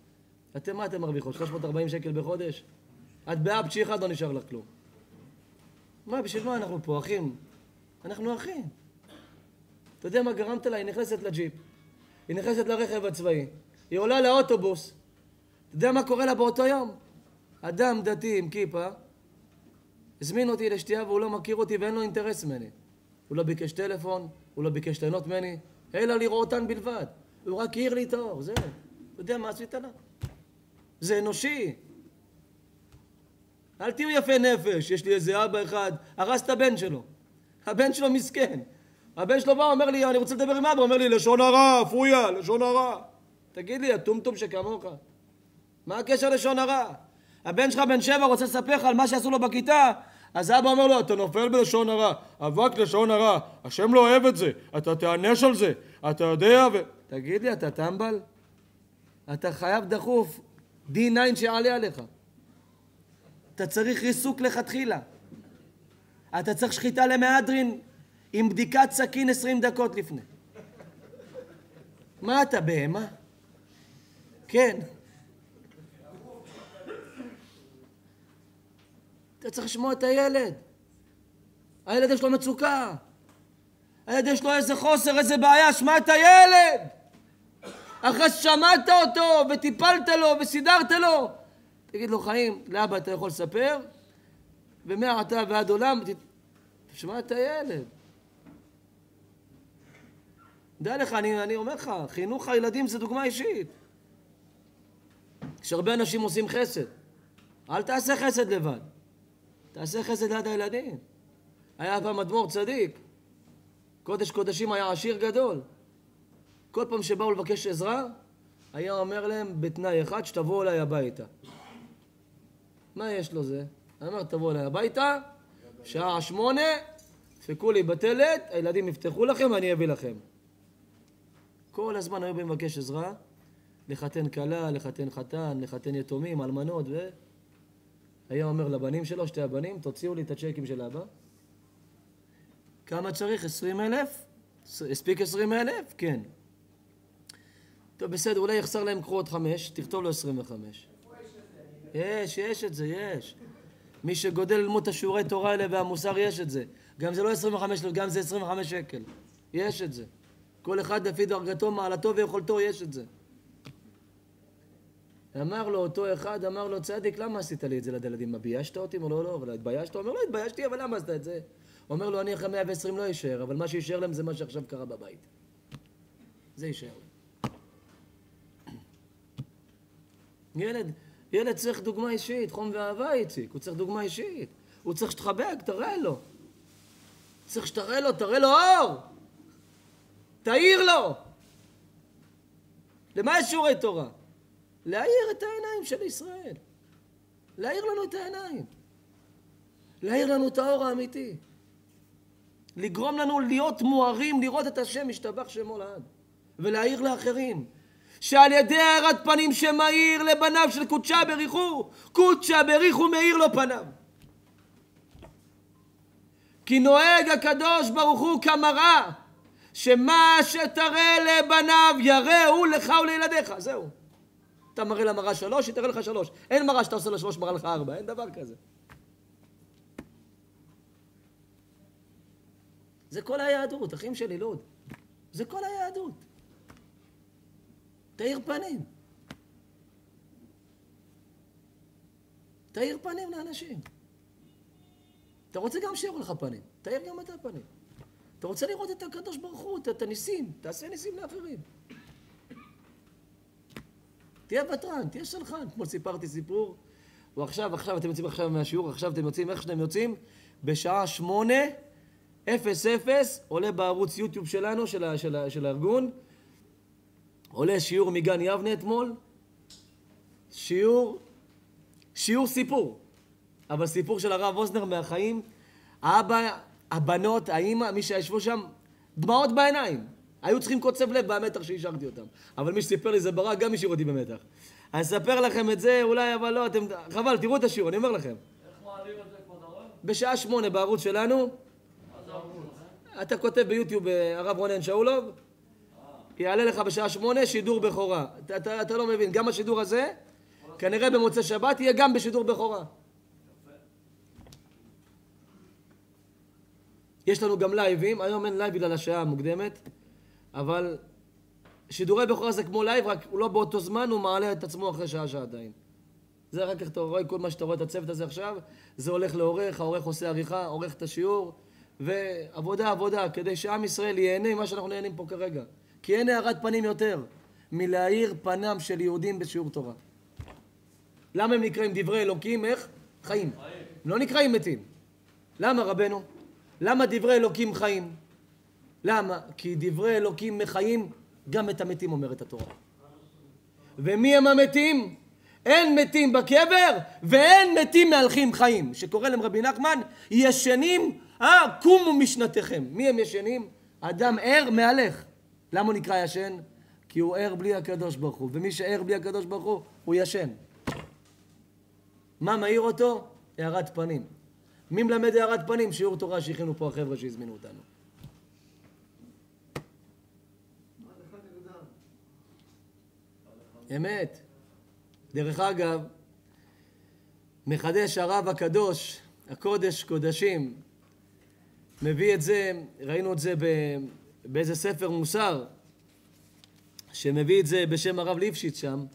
אתם, מה אתם מרוויחות? 340 שקל בחודש? את באפצ'י אחד לא נשאר לך כלום. מה, בשביל מה אנחנו פה, אחים? אנחנו אחים. אתה יודע מה גרמת לה? היא נכנסת לג'יפ. היא נכנסת לרכב הצבאי. היא עולה לאוטובוס. אתה יודע מה קורה לה באותו יום? אדם דתי עם כיפה הזמין אותי לשתייה והוא לא מכיר אותי ואין לו אינטרס ממני. הוא לא ביקש טלפון, הוא לא ביקש ליהנות ממני, אלא לראותן בלבד. הוא רק העיר לי את האור, זהו. אתה יודע מה עשית לה? זה אנושי. אל תהיו יפי נפש, יש לי איזה אבא אחד, הרס את הבן שלו. הבן שלו מסכן. הבן שלו בא, אומר לי, אני רוצה לדבר עם אבא, אומר לי, לשון הרע, פויה, לשון הרע. תגיד לי, הטומטום שכמוך, מה הקשר לשון הרע? הבן שלך בן שבע רוצה לספר לך על מה שעשו לו בכיתה, אז אבא אומר לו, אתה נופל בלשון הרע, אבק לשון הרע, השם לא אוהב את זה, אתה תיענש על זה, אתה יודע ו... תגיד לי, אתה טמבל? אתה חייב דחוף D9 שיעלה עליך. אתה צריך ריסוק לכתחילה. אתה צריך שחיטה למהדרין עם בדיקת סכין 20 דקות לפני. מה אתה, בהמה? כן. אתה צריך לשמוע את הילד. הילד יש לו מצוקה. הילד יש לו איזה חוסר, איזה בעיה, שמע את הילד! אחרי ששמעת אותו וטיפלת לו וסידרת לו, תגיד לו, חיים, לאבא אתה יכול לספר, ומעתה ועד עולם, תשמע את הילד. דע לך, אני, אני אומר לך, חינוך הילדים זה דוגמה אישית. כשהרבה אנשים עושים חסד, אל תעשה חסד לבד, תעשה חסד ליד הילדים. היה פעם אדמו"ר צדיק, קודש קודשים היה עשיר גדול. כל פעם שבאו לבקש עזרה, היה אומר להם בתנאי אחד, שתבואו אליי הביתה. מה יש לו זה? אמר, תבואו אליי הביתה, שעה שמונה, דפקו לי בטלת, הילדים יפתחו לכם ואני אביא לכם. כל הזמן היו באים לבקש עזרה, לחתן כלה, לחתן חתן, לחתן יתומים, אלמנות, ו... היה אומר לבנים שלו, שתי הבנים, תוציאו לי את הצ'קים של אבא. כמה צריך? עשרים אלף? הספיק עשרים אלף? כן. טוב, בסדר, אולי יחסר להם קחו עוד חמש, תכתוב לו עשרים וחמש. יש, יש את זה, יש. מי שגודל ללמוד את השיעורי תורה האלה והמוסר, יש את זה. גם זה לא 25, גם זה 25 שקל. יש את זה. כל אחד לפי דרגתו, מעלתו ויכולתו, יש את זה. אמר לו אותו אחד, אמר לו, צדיק, למה עשית לי את זה לילדים? מה, ביישת אותי? אמר לו, לא, אבל התביישת? אומר, לא, התביישתי, אבל למה עשית את זה? אומר לו, אני אחרי 120 לא יישאר, אבל מה שיישאר להם זה מה שעכשיו קרה בבית. זה יישאר להם. ילד, ילד צריך דוגמה אישית, חום ואהבה איציק, הוא צריך דוגמה אישית. הוא צריך שתחבק, תראה לו. צריך שתראה לו, תראה לו אור! תאיר לו! למה יש שיעורי תורה? להאיר את העיניים של ישראל. להאיר לנו את העיניים. להאיר לנו את האור האמיתי. לגרום לנו להיות מוארים, לראות את השם משתבח שמו לעד. ולהאיר לאחרים. שעל ידי הארת פנים שמאיר לבניו של קודשה בריחו, קודשה בריחו מאיר לו פניו. כי נוהג הקדוש ברוך הוא כמראה, שמה שתראה לבניו יראו לך ולילדיך, זהו. אתה מראה למראה שלוש, היא תראה לך שלוש. אין מראה שאתה עושה לה שלוש, מראה לך ארבע, אין דבר כזה. זה כל היהדות, אחים שלי, לוד. זה כל היהדות. תאיר פנים. תאיר פנים לאנשים. אתה רוצה גם שיראו לך פנים, תאיר גם אתה פנים. אתה רוצה לראות את הקדוש ברוך הוא, את הניסים, תעשה ניסים לאחרים. תהיה ותרן, תהיה שלחן. אתמול סיפרתי סיפור, ועכשיו, עכשיו אתם יוצאים עכשיו מהשיעור, עכשיו אתם יוצאים, איך שאתם יוצאים? בשעה שמונה, אפס אפס, עולה בערוץ יוטיוב שלנו, של, של, של הארגון, עולה שיעור מגן יבנה אתמול, שיעור, שיעור סיפור, אבל סיפור של הרב אוזנר מהחיים, האבא, הבנות, האימא, מי שישבו שם, דמעות בעיניים. היו צריכים קוצב לב במתח שהשארתי אותם. אבל מי שסיפר לי זה ברק, גם השאיר אותי במתח. אני אספר לכם את זה, אולי, אבל לא, אתם... חבל, תראו את השיעור, אני אומר לכם. בשעה שמונה בערוץ שלנו. אתה כותב ביוטיוב אה, הרב רונן שאולוב, יעלה לך בשעה שמונה שידור בכורה. אתה, אתה, אתה לא מבין, גם השידור הזה, כנראה במוצאי שבת יהיה גם בשידור בכורה. יש לנו גם לייבים, היום אין לייב בגלל השעה המוקדמת, אבל שידורי בכורה זה כמו לייב, רק הוא לא באותו זמן, הוא מעלה את עצמו אחרי שעה-שעתיים. זה אחר כך אתה רואה, כל מה שאתה רואה את הצוות הזה עכשיו, זה הולך לעורך, העורך עושה עריכה, עורך את השיעור, ועבודה, עבודה, כדי שעם ישראל ייהנה ממה שאנחנו נהנים פה כרגע. כי אין הארת פנים יותר מלהאיר פנם של יהודים בשיעור תורה. למה הם נקראים דברי אלוקים? איך? חיים. חיים. לא נקראים מתים. למה רבנו? למה דברי אלוקים חיים? למה? כי דברי אלוקים מחיים גם את המתים, אומרת התורה. ומי הם המתים? אין מתים בקבר ואין מתים מהלכים חיים. שקורא להם רבי נחמן, ישנים, אה, קומו משנתכם. מי הם ישנים? אדם ער מהלך. למה הוא נקרא ישן? כי הוא ער בלי הקדוש ברוך הוא, ומי שער בלי הקדוש ברוך הוא, הוא ישן. מה מאיר אותו? הארת פנים. מי מלמד הארת פנים? שיעור תורה שהכינו פה החבר'ה שהזמינו אותנו. אמת. דרך אגב, מחדש הרב הקדוש, הקודש קודשים, מביא את זה, ראינו את זה באיזה ספר מוסר, שמביא את זה בשם הרב ליפשיץ שם,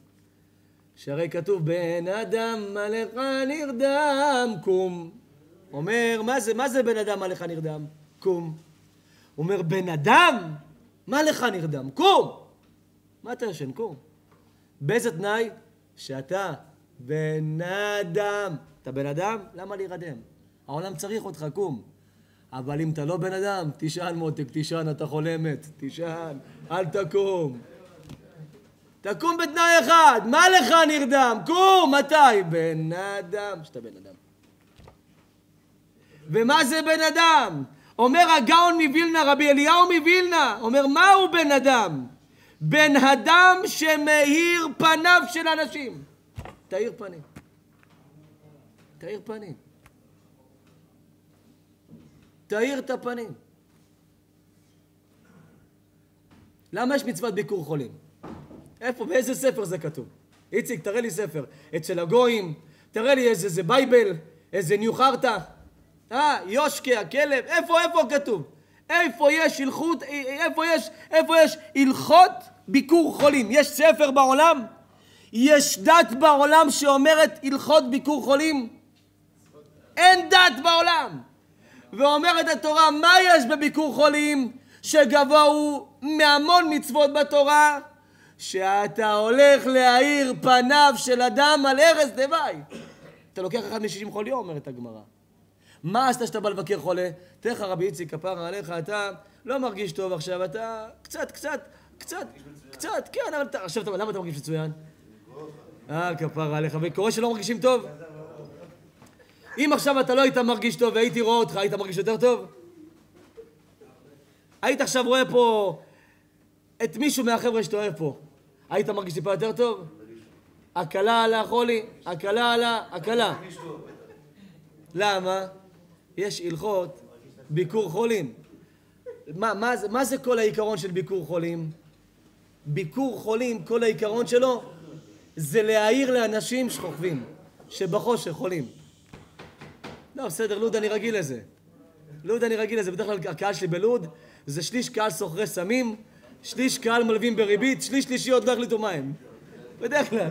שהרי כתוב בן אדם עליך נרדם קום. אומר, מה זה, מה זה בן אדם עליך נרדם? קום. אומר, בן אדם, מה לך נרדם? קום! מה אתה ישן? קום. באיזה תנאי? שאתה בן אדם. אתה בן אדם? למה להירדם? העולם צריך אותך, קום. אבל אם אתה לא בן אדם, תשען מותק, תשען, אתה חולה מת, תשען, אל תקום. תקום בתנאי אחד, מה לך נרדם? קום, מתי? בן אדם, שאתה בן אדם. ומה זה בן אדם? אומר הגאון מווילנה, רבי אליהו מווילנה, אומר מהו בן אדם? בן אדם שמאיר פניו של אנשים. תאיר פנים. תאיר פנים. תאיר את הפנים. למה יש מצוות ביקור חולים? איפה, באיזה ספר זה כתוב? איציק, תראה לי ספר. אצל הגויים, תראה לי איזה זה בייבל, איזה ניו חרטה. אה, יושקה, הכלב, איפה, איפה כתוב? איפה יש הלכות, איפה יש, איפה יש הלכות ביקור חולים? יש ספר בעולם? יש דת בעולם שאומרת הלכות ביקור חולים? אין דת בעולם. ואומרת התורה, מה יש בביקור חולים שגבוה הוא מהמון מצוות בתורה? שאתה הולך להאיר פניו של אדם על ערש דווי. אתה לוקח אחד משישים חוליו, אומרת הגמרא. מה עשת שאתה בא לבקר חולה? תראה לך רבי איציק, כפרה עליך, אתה לא מרגיש טוב עכשיו, אתה קצת, קצת, קצת, קצת, כן, אבל אתה, עכשיו, למה אתה מרגיש מצוין? אה, כפרה עליך, וקורה שלא מרגישים טוב? אם עכשיו אתה לא היית מרגיש טוב והייתי רואה אותך, היית מרגיש יותר טוב? היית עכשיו רואה פה את מישהו מהחבר'ה שאתה אוהב פה, היית מרגיש טיפה יותר טוב? הקלה עלה חולי, הקלה עלה, הקלה. למה? יש הלכות ביקור חולים. מה, מה, זה, מה זה כל העיקרון של ביקור חולים? ביקור חולים, כל העיקרון שלו זה להעיר לאנשים שכוכבים, שבחושך חולים. לא, בסדר, לוד אני רגיל לזה. לוד אני רגיל לזה, בדרך כלל הקהל שלי בלוד זה שליש קהל סוחרי סמים, שליש קהל מלווים בריבית, שליש שלישי לא החליטו מה. בדרך כלל.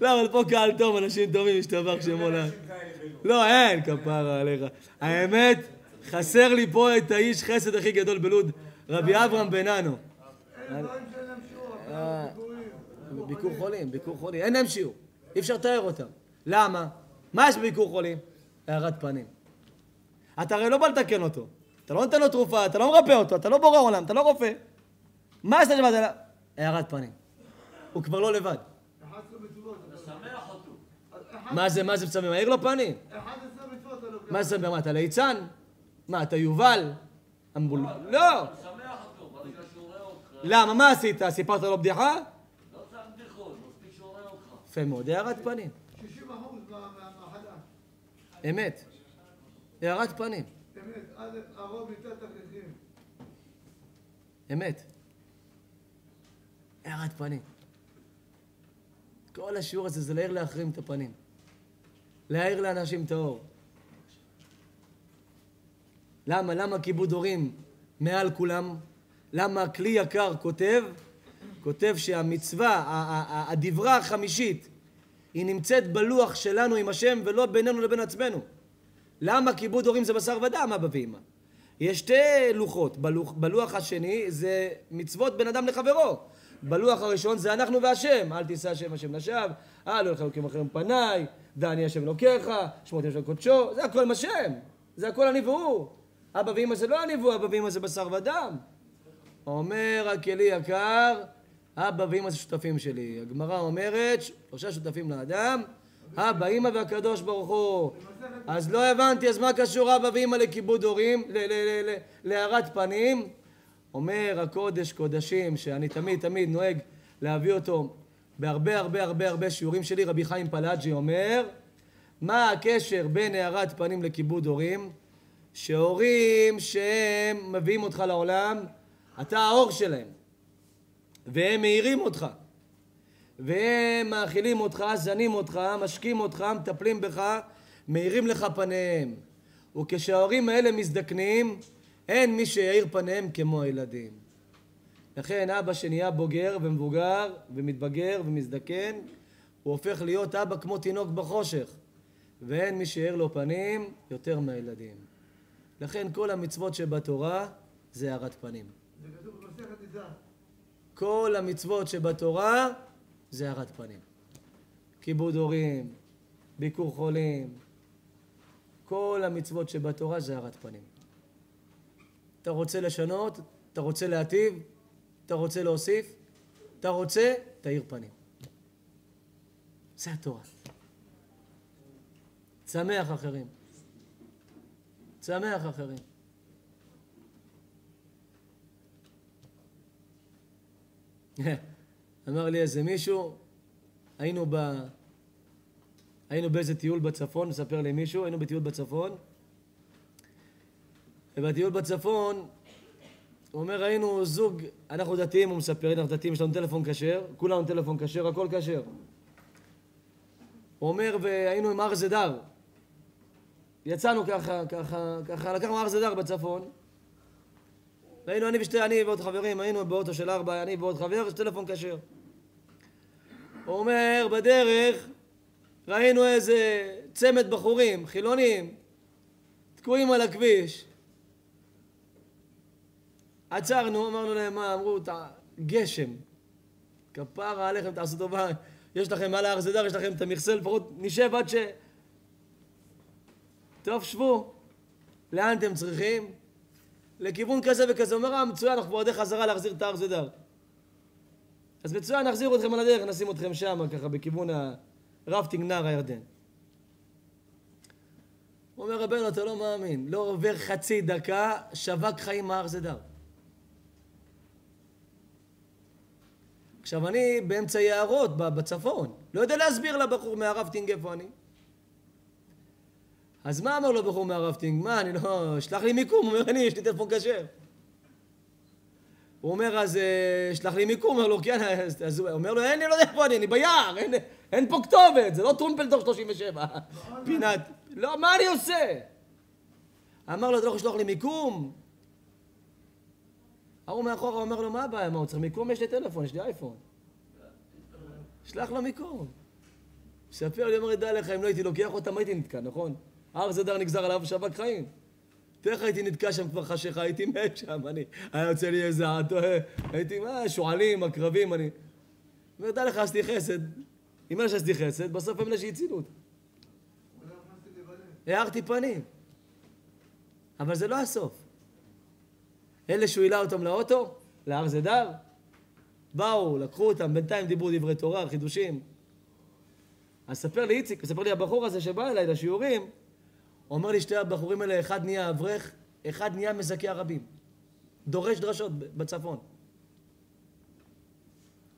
לא, אבל פה קהל טוב, אנשים טובים, השתבח שמו לה. לא, אין כפרה עליך. האמת, חסר לי פה את האיש חסד הכי גדול בלוד, רבי אברהם בננו. אה, ביקור חולים, ביקור חולים. אין להם שיעור. אי אפשר לתאר אותם. למה? מה יש בביקור חולים? הארת פנים. אתה הרי לא בא לתקן אותו. אתה לא נותן לו תרופה, אתה לא מרפא אותו, אתה לא בורא עולם, אתה לא רופא. מה עשית לבד? הארת פנים. הוא כבר לא לבד. מה זה, מה זה מצווה? מאיר לו פנים. מה זה, מה, אתה ליצן? מה, אתה יובל? לא. למה, מה עשית? סיפרת לו בדיחה? לא צריך בדיחות, מספיק רואה אותך. יפה מאוד, הארת פנים. 60% מהחדש. אמת. הארת פנים. אמת, הרוב מיטת תכריכים. אמת. הארת פנים. כל השיעור הזה זה להעיר לאחרים את הפנים. להעיר לאנשים את האור. למה? למה כיבוד הורים מעל כולם? למה הכלי יקר כותב? כותב שהמצווה, הדברה החמישית, היא נמצאת בלוח שלנו עם השם ולא בינינו לבין עצמנו. למה כיבוד הורים זה בשר ודם, אבא ואמא? יש שתי לוחות. בלוח, בלוח השני זה מצוות בין אדם לחברו. בלוח הראשון זה אנחנו והשם. אל תישא השם השם לשווא, אל לא ילך אלוקים אחרים פניי, דני השם אלוקיך, שמות השם קודשו, זה הכל עם השם. זה הכל אני והוא. אבא ואמא זה לא אני והוא, אבא ואמא זה בשר ודם. אומר הכלי יקר, אבא ואמא זה שותפים שלי. הגמרא אומרת, שלושה שותפים לאדם, אבא, אמא והקדוש ברוך הוא. אז לא הבנתי, אז מה קשור אבא ואמא לכיבוד הורים, להארת פנים? אומר הקודש קודשים, שאני תמיד תמיד נוהג להביא אותו בהרבה הרבה הרבה הרבה שיעורים שלי, רבי חיים פלאג'י אומר, מה הקשר בין הארת פנים לכיבוד הורים? שהורים שהם מביאים אותך לעולם, אתה האור שלהם, והם מאירים אותך, והם מאכילים אותך, זנים אותך, משקים אותך, מטפלים בך, מאירים לך פניהם. וכשההורים האלה מזדקנים, אין מי שיאיר פניהם כמו הילדים. לכן אבא שנהיה בוגר ומבוגר ומתבגר ומזדקן, הוא הופך להיות אבא כמו תינוק בחושך, ואין מי שיאיר לו פנים יותר מהילדים. לכן כל המצוות שבתורה זה הארת פנים. זה כתוב במסכת ניסן. כל המצוות שבתורה זה הארת פנים. כיבוד הורים, ביקור חולים, כל המצוות שבתורה זה הארת פנים. אתה רוצה לשנות, אתה רוצה להטיב, אתה רוצה להוסיף, אתה רוצה, תאיר פנים. זה התורה. צמח אחרים. צמח אחרים. אמר לי איזה מישהו, היינו ב... היינו באיזה טיול בצפון, מספר לי מישהו, היינו בטיול בצפון, ובטיול בצפון, הוא אומר, היינו זוג, אנחנו דתיים, הוא מספר, אנחנו דתיים, יש לנו טלפון כשר, כולנו טלפון כשר, הכל כשר. הוא אומר, והיינו עם הר זדר. יצאנו ככה, ככה, ככה, לקחנו הר זדר בצפון. והיינו אני ושתי, אני ועוד חברים, היינו באוטו של ארבע, אני ועוד חבר, יש טלפון כשר. הוא אומר, בדרך ראינו איזה צמד בחורים, חילונים, תקועים על הכביש. עצרנו, אמרנו להם, מה? אמרו, "ת- גשם. כפרה עליכם, תעשו טובה. יש לכם על ההר זדר, יש לכם את המכסה, לפחות נשב עד ש... טוב, שבו. לאן אתם צריכים? לכיוון כזה וכזה. אומר, אה, מצוין, אנחנו כבר בדרך חזרה להחזיר את ההר זדר. אז מצוין, נחזיר אתכם על הדרך, נשים אתכם שם, ככה, בכיוון הרפטינג נהר הירדן. הוא אומר, רבנו, אתה לא מאמין. לא עובר חצי דקה, שווק חיים מהר זדר. עכשיו, אני באמצע יערות בצפון, לא יודע להסביר לבחור מהרפטינג איפה אני. אז מה אמר לו בחור מהרפטינג? מה, אני לא... שלח לי מיקום. הוא אומר, אני, יש לי טלפון כשר. הוא אומר, אז אה, שלח לי מיקום. אומר לו, כן, אז- הוא אומר לו, אין, אני לא יודע איפה אני, אני ביער, אין, אין פה כתובת, זה לא טרומפלדור 37. פינת... לא, מה אני עושה? אמר לו, אתה לא יכול לשלוח לי מיקום? ההוא מאחורה אומר לו, מה הבעיה? מה, הוא צריך מיקום? יש לי טלפון, יש לי אייפון. שלח לו מיקום. מספר לי, אומר לי, דע לך, אם לא הייתי לוקח אותם, הייתי נתקע, נכון? הר זדר נגזר עליו שווק חיים. תראה איך הייתי נתקע שם כבר חשיכה, הייתי מת שם, אני... היה יוצא לי איזה עטו, הייתי, מה, שועלים, עקרבים, אני... אומר, דע לך, עשיתי חסד. אם אין שעשיתי חסד, בסוף הם אלה שהצילו אותי. הארתי פנים. אבל זה לא הסוף. אלה שהוא העלה אותם לאוטו, להר זדר, באו, לקחו אותם, בינתיים דיברו דברי תורה, חידושים. אז ספר לי איציק, ספר לי הבחור הזה שבא אליי לשיעורים, אומר לי שתי הבחורים האלה, אחד נהיה אברך, אחד נהיה מזכה הרבים. דורש דרשות בצפון.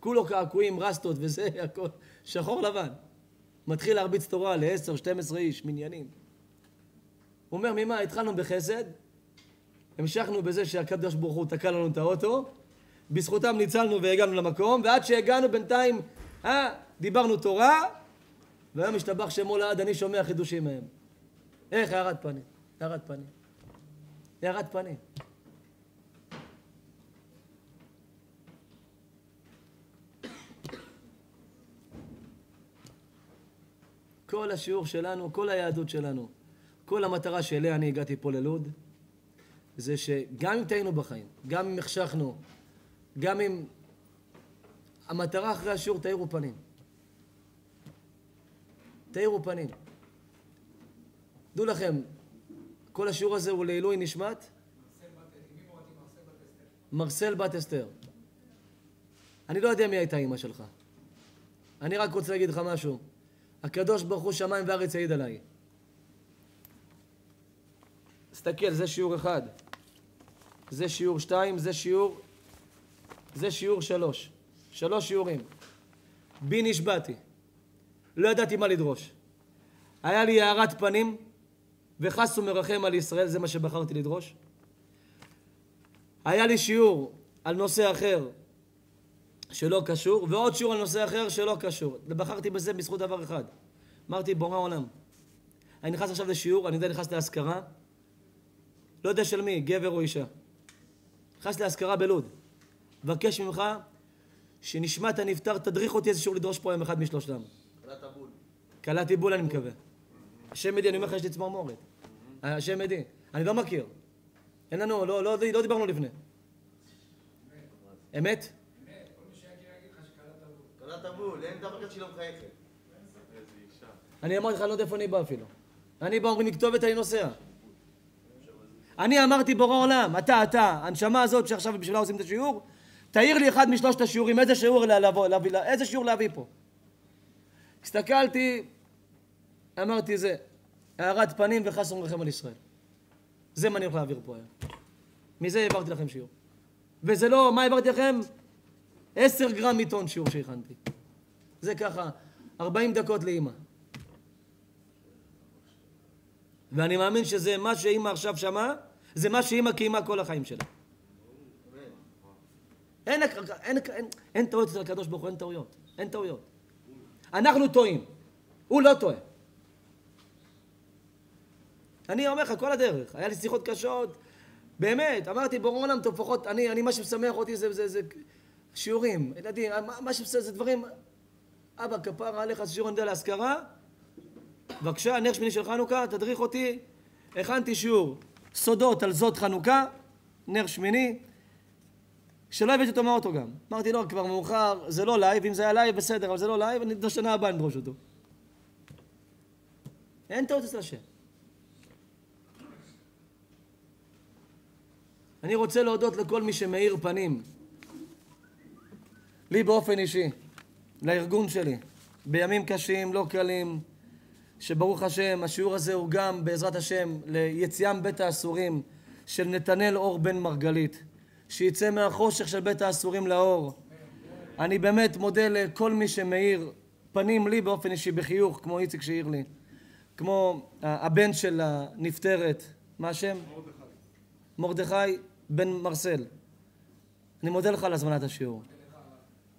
כולו קעקועים, רסטות וזה, הכל שחור לבן. מתחיל להרביץ תורה ל-10, 12 איש, מניינים. הוא אומר, ממה? התחלנו בחסד, המשכנו בזה שהקדוש ברוך הוא תקע לנו את האוטו, בזכותם ניצלנו והגענו למקום, ועד שהגענו בינתיים, אה, דיברנו תורה, והיום השתבח שמו לעד, אני שומע חידושים מהם. איך? הארת פנים. הארת פנים. הארת פנים. כל השיעור שלנו, כל היהדות שלנו, כל המטרה שאליה אני הגעתי פה ללוד, זה שגם אם טעינו בחיים, גם אם החשכנו, גם אם... המטרה אחרי השיעור, תאירו פנים. תאירו פנים. דעו לכם, כל השיעור הזה הוא לעילוי נשמת? מרסל בת אסתר. אני לא יודע מי הייתה אימא שלך. אני רק רוצה להגיד לך משהו. הקדוש ברוך הוא שמיים וארץ יעיד עליי. תסתכל, זה שיעור אחד. זה שיעור שתיים, זה שיעור... זה שיעור שלוש. שלוש שיעורים. בי נשבעתי. לא ידעתי מה לדרוש. היה לי הארת פנים, וחס ומרחם על ישראל, זה מה שבחרתי לדרוש. היה לי שיעור על נושא אחר שלא קשור, ועוד שיעור על נושא אחר שלא קשור. ובחרתי בזה בזכות דבר אחד. אמרתי, בורא עולם, אני נכנס עכשיו לשיעור, אני יודע, נכנס להשכרה, לא יודע של מי, גבר או אישה. נכנס להשכרה בלוד. מבקש ממך שנשמת הנפטר, תדריך אותי איזה שיעור לדרוש פה היום אחד משלושתם. קלעת בול. קלעתי בול, אני מקווה. השם עדי, אני אומר לך, יש לי צמרמורת. השם עדי. אני לא מכיר. אין לנו, לא, לא, לא דיברנו לפני. אמת? לא. אני אמרתי לך, אני לא יודע איפה אני בא אפילו. אני בא, אומרים לי כתובת, אני נוסע. אני אמרתי בורא עולם, אתה, אתה, הנשמה הזאת שעכשיו בשבילה עושים את השיעור, תעיר לי אחד משלושת השיעורים, איזה שיעור לבוא, להביא, איזה שיעור להביא פה. הסתכלתי, אמרתי זה, הארת פנים וחס ורחם על ישראל. זה מה אני הולך להעביר פה היום. מזה העברתי לכם שיעור. וזה לא, מה העברתי לכם? עשר גרם עיתון שיעור שהכנתי. זה ככה, ארבעים דקות לאימא. ואני מאמין שזה מה שאימא עכשיו שמעה, זה מה שאימא קיימה כל החיים שלה. אין, אין, אין, אין טעויות אצל הקדוש ברוך הוא, אין טעויות. אין טעויות. אנחנו טועים, הוא לא טועה. אני אומר לך, כל הדרך, היה לי שיחות קשות, באמת, אמרתי, בורא עולם, לפחות, אני, אני, מה שמשמח אותי זה, זה, זה שיעורים, ילדים, מה, מה שמשמח זה דברים, אבא, כפרה עליך, שיעור יודע להשכרה, בבקשה, נר שמיני של חנוכה, תדריך אותי, הכנתי שיעור, סודות על זאת חנוכה, נר שמיני, שלא הבאתי אותו מהאוטו גם. אמרתי, לא, כבר מאוחר, זה לא לייב, אם זה היה לייב, בסדר, אבל זה לא לייב, אני בשנה הבאה נדרוש אותו. אין טעות אצל השם. אני רוצה להודות לכל מי שמאיר פנים. לי באופן אישי, לארגון שלי, בימים קשים, לא קלים, שברוך השם, השיעור הזה הוא גם, בעזרת השם, ליציאה מבית האסורים של נתנאל אור בן מרגלית. שיצא מהחושך של בית האסורים לאור. אני באמת מודה לכל מי שמאיר פנים לי באופן אישי בחיוך, כמו איציק שהעיר לי, כמו הבן של הנפטרת, מה השם? מרדכי. מרדכי בן מרסל. אני מודה לך על הזמנת השיעור.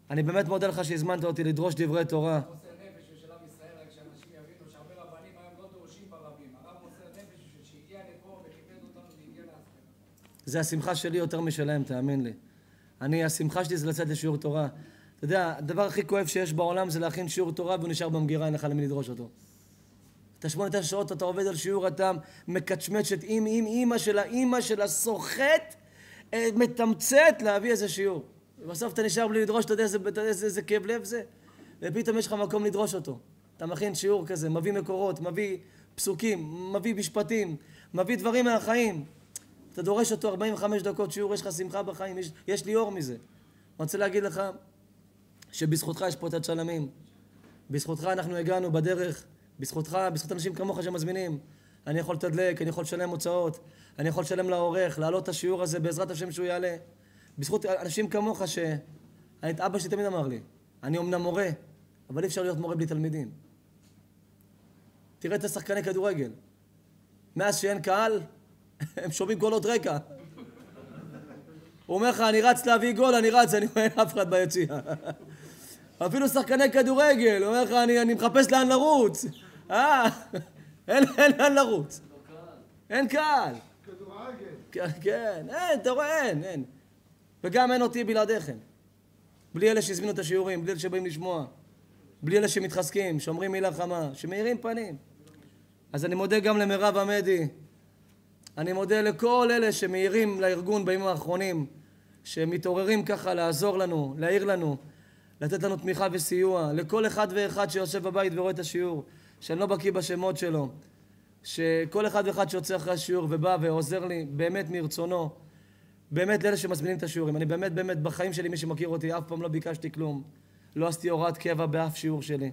אני באמת מודה לך שהזמנת אותי לדרוש דברי תורה. זה השמחה שלי יותר משלהם, תאמין לי. אני, השמחה שלי זה לצאת לשיעור תורה. אתה יודע, הדבר הכי כואב שיש בעולם זה להכין שיעור תורה והוא נשאר במגירה, אין לך למי לדרוש אותו. אתה שמונה תשע שעות, אתה עובד על שיעור, אתה מקצ'מצ' את עם, אימא של האימא של הסוחט, מתמצת להביא איזה שיעור. ובסוף אתה נשאר בלי לדרוש, אתה יודע איזה, איזה, איזה כאב לב זה? ופתאום יש לך מקום לדרוש אותו. אתה מכין שיעור כזה, מביא מקורות, מביא פסוקים, מביא משפטים, מביא דברים מהחיים. אתה דורש אותו 45 דקות שיעור, יש לך שמחה בחיים, יש, יש לי אור מזה. אני רוצה להגיד לך שבזכותך יש פה את הצלמים. בזכותך אנחנו הגענו בדרך, בזכותך, בזכות אנשים כמוך שמזמינים. אני יכול לתדלק, אני יכול לשלם הוצאות, אני יכול לשלם לעורך, להעלות את השיעור הזה בעזרת השם שהוא יעלה. בזכות אנשים כמוך ש... אבא שלי תמיד אמר לי, אני אומנם מורה, אבל אי אפשר להיות מורה בלי תלמידים. תראה את השחקני כדורגל. מאז שאין קהל, הם שומעים קולות רקע. הוא אומר לך, אני רץ להביא גול, אני רץ, אני רואה אף אחד ביציע. אפילו שחקני כדורגל, הוא אומר לך, אני, אני מחפש לאן לרוץ. אה, אין, אין לאן לרוץ. אין קהל. כן, כן, אין, אתה רואה, אין, אין. וגם אין אותי בלעדיכם. בלי אלה שהזמינו את השיעורים, בלי אלה שבאים לשמוע. בלי אלה שמתחזקים, שאומרים מילה חמה, שמאירים פנים. אז אני מודה גם למירב עמדי, אני מודה לכל אלה שמעירים לארגון בימים האחרונים, שמתעוררים ככה לעזור לנו, להעיר לנו, לתת לנו תמיכה וסיוע, לכל אחד ואחד שיושב בבית ורואה את השיעור, שאני לא בקיא בשמות שלו. שכל אחד ואחד שיוצא אחרי השיעור ובא ועוזר לי באמת מרצונו, באמת לאלה שמזמינים את השיעורים. אני באמת באמת בחיים שלי, מי שמכיר אותי, אף פעם לא ביקשתי כלום. לא עשיתי הוראת קבע באף שיעור שלי.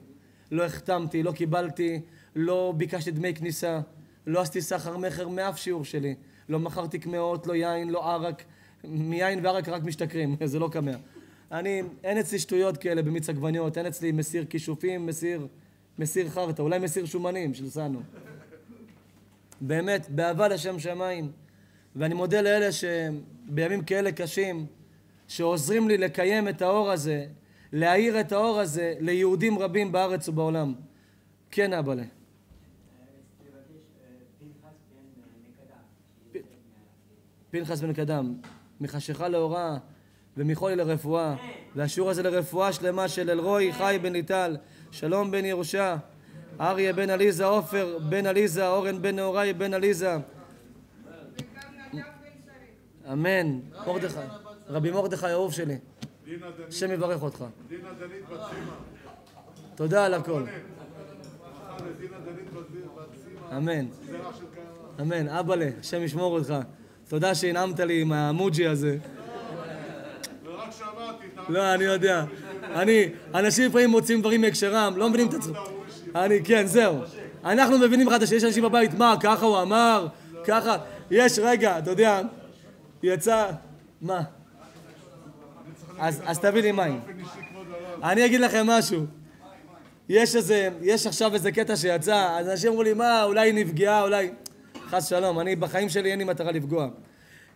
לא החתמתי, לא קיבלתי, לא ביקשתי דמי כניסה, לא עשיתי סחר מכר מאף שיעור שלי. לא מכרתי קמעות, לא יין, לא ערק. מיין וערק רק משתכרים, זה לא קמע. אני, אין אצלי שטויות כאלה במיץ עגבניות, אין אצלי מסיר כישופים, מסיר, מסיר חרטא, אולי מסיר שומנים של סנו. באמת, באהבה לשם שמיים. ואני מודה לאלה שבימים כאלה קשים, שעוזרים לי לקיים את האור הזה, להאיר את האור הזה ליהודים רבים בארץ ובעולם. כן, אבאלה. פנחס בן קדם, מחשיכה לאורה ומחולי לרפואה, והשיעור הזה לרפואה שלמה של אלרועי חי בן ליטל, שלום בן ירושה, אריה בן עליזה, עופר בן עליזה, אורן בן נהוראי בן עליזה. אמן. מרדכי, רבי מרדכי אהוב שלי, השם יברך אותך. תודה על הכל. אמן. אמן. אבאלה, השם ישמור אותך. תודה שהנעמת לי עם המוג'י הזה. לא, אני יודע. אני, אנשים לפעמים מוצאים דברים מהקשרם, לא מבינים את עצמם. אני, כן, זהו. אנחנו מבינים אחד שיש אנשים בבית, מה, ככה הוא אמר? ככה? יש, רגע, אתה יודע, יצא... מה? אז, תביא לי מים. אני אגיד לכם משהו. יש איזה, יש עכשיו איזה קטע שיצא, אז אנשים אמרו לי, מה, אולי היא נפגעה, אולי... חס שלום, אני בחיים שלי אין לי מטרה לפגוע.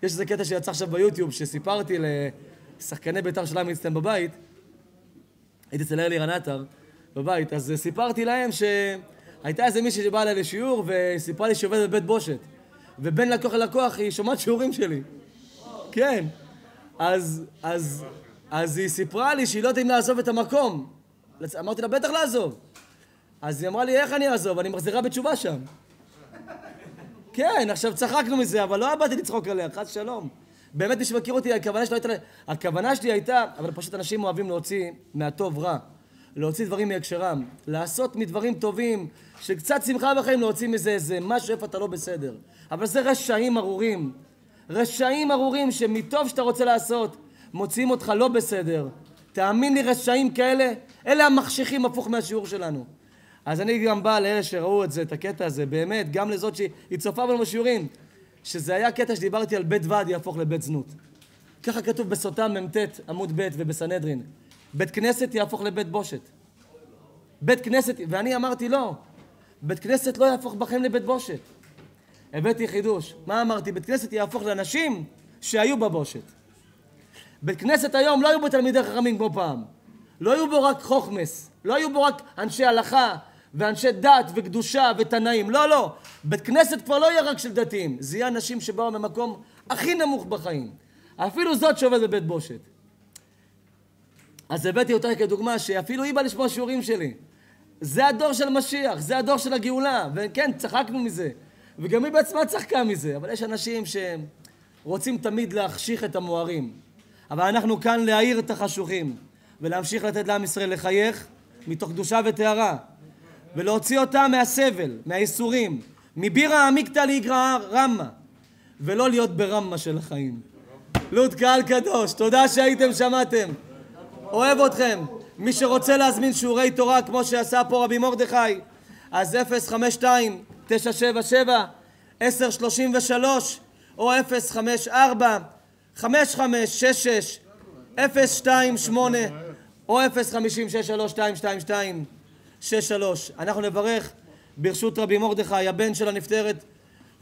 יש איזה קטע שיצא עכשיו ביוטיוב, שסיפרתי לשחקני בית"ר שלהם אצלם בבית, הייתי אצל אלירן עטר בבית, אז סיפרתי להם שהייתה איזה מישהי שבאה אליי לשיעור וסיפרה לי שהיא בבית בושת. ובין לקוח ללקוח היא שומעת שיעורים שלי. כן. אז, אז, אז היא סיפרה לי שהיא לא יודעת אם לעזוב את המקום. אמרתי לה, בטח לעזוב. אז היא אמרה לי, איך אני אעזוב? אני מחזירה בתשובה שם. כן, עכשיו צחקנו מזה, אבל לא באתי לצחוק עליה, חס שלום. באמת, מי שמכיר אותי, הכוונה שלי הייתה... הכוונה שלי הייתה, אבל פשוט אנשים אוהבים להוציא מהטוב רע. להוציא דברים מהקשרם. לעשות מדברים טובים, שקצת שמחה בחיים, להוציא מזה איזה משהו איפה אתה לא בסדר. אבל זה רשעים ארורים. רשעים ארורים שמטוב שאתה רוצה לעשות, מוציאים אותך לא בסדר. תאמין לי, רשעים כאלה, אלה המחשיכים הפוך מהשיעור שלנו. אז אני גם בא לאלה שראו את זה, את הקטע הזה, באמת, גם לזאת שהיא צופה בנו בשיעורים, שזה היה קטע שדיברתי על בית ועד יהפוך לבית זנות. ככה כתוב בסוטה מ"ט עמוד ב' ובסנהדרין. בית כנסת יהפוך לבית בושת. בית כנסת, ואני אמרתי לא, בית כנסת לא יהפוך בחיים לבית בושת. הבאתי חידוש. מה אמרתי? בית כנסת יהפוך לאנשים שהיו בבושת. בית כנסת היום לא היו בו תלמידי חכמים כמו פעם. לא היו בו רק חוכמס, לא היו בו רק אנשי הלכה ואנשי דת וקדושה ותנאים. לא, לא. בית כנסת כבר לא יהיה רק של דתיים. זה יהיה אנשים שבאו ממקום הכי נמוך בחיים. אפילו זאת שעובדת בבית בושת. אז הבאתי אותה כדוגמה שאפילו היא באה לשמוע שיעורים שלי. זה הדור של משיח, זה הדור של הגאולה. וכן, צחקנו מזה. וגם היא בעצמה צחקה מזה. אבל יש אנשים שרוצים תמיד להחשיך את המוארים. אבל אנחנו כאן להאיר את החשוכים. ולהמשיך לתת לעם ישראל לחייך מתוך קדושה וטהרה. ולהוציא אותם מהסבל, מהייסורים, מבירא עמיקתא לאיגרא רמא. ולא להיות ברמה של החיים. לוד קהל קדוש, תודה שהייתם, שמעתם. אוהב אתכם. מי שרוצה להזמין שיעורי תורה כמו שעשה פה רבי מרדכי, אז 052 977 1033 או 054 5566 028 או 050-63222 63. אנחנו נברך ברשות רבי מרדכי, הבן של הנפטרת,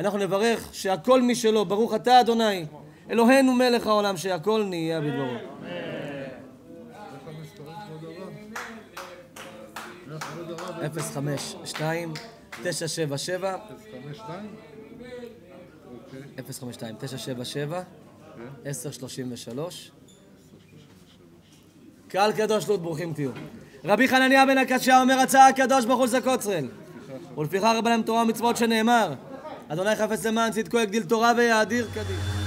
אנחנו נברך שהכל משלו, ברוך אתה אדוני, אלוהינו מלך העולם, שהכל נהיה בדברו. 052 977 חמש שתיים? אוקיי. 052 977 1033 קהל קדוש לוד, ברוכים תהיו. רבי חנניה בן הקשה אומר, רצה הקדוש ברוך הוא זקוצרל. ולפיכך רבנם תורה ומצוות שנאמר, אדוני חפץ למען צדקו יגדיל תורה ויאדיר קדיש.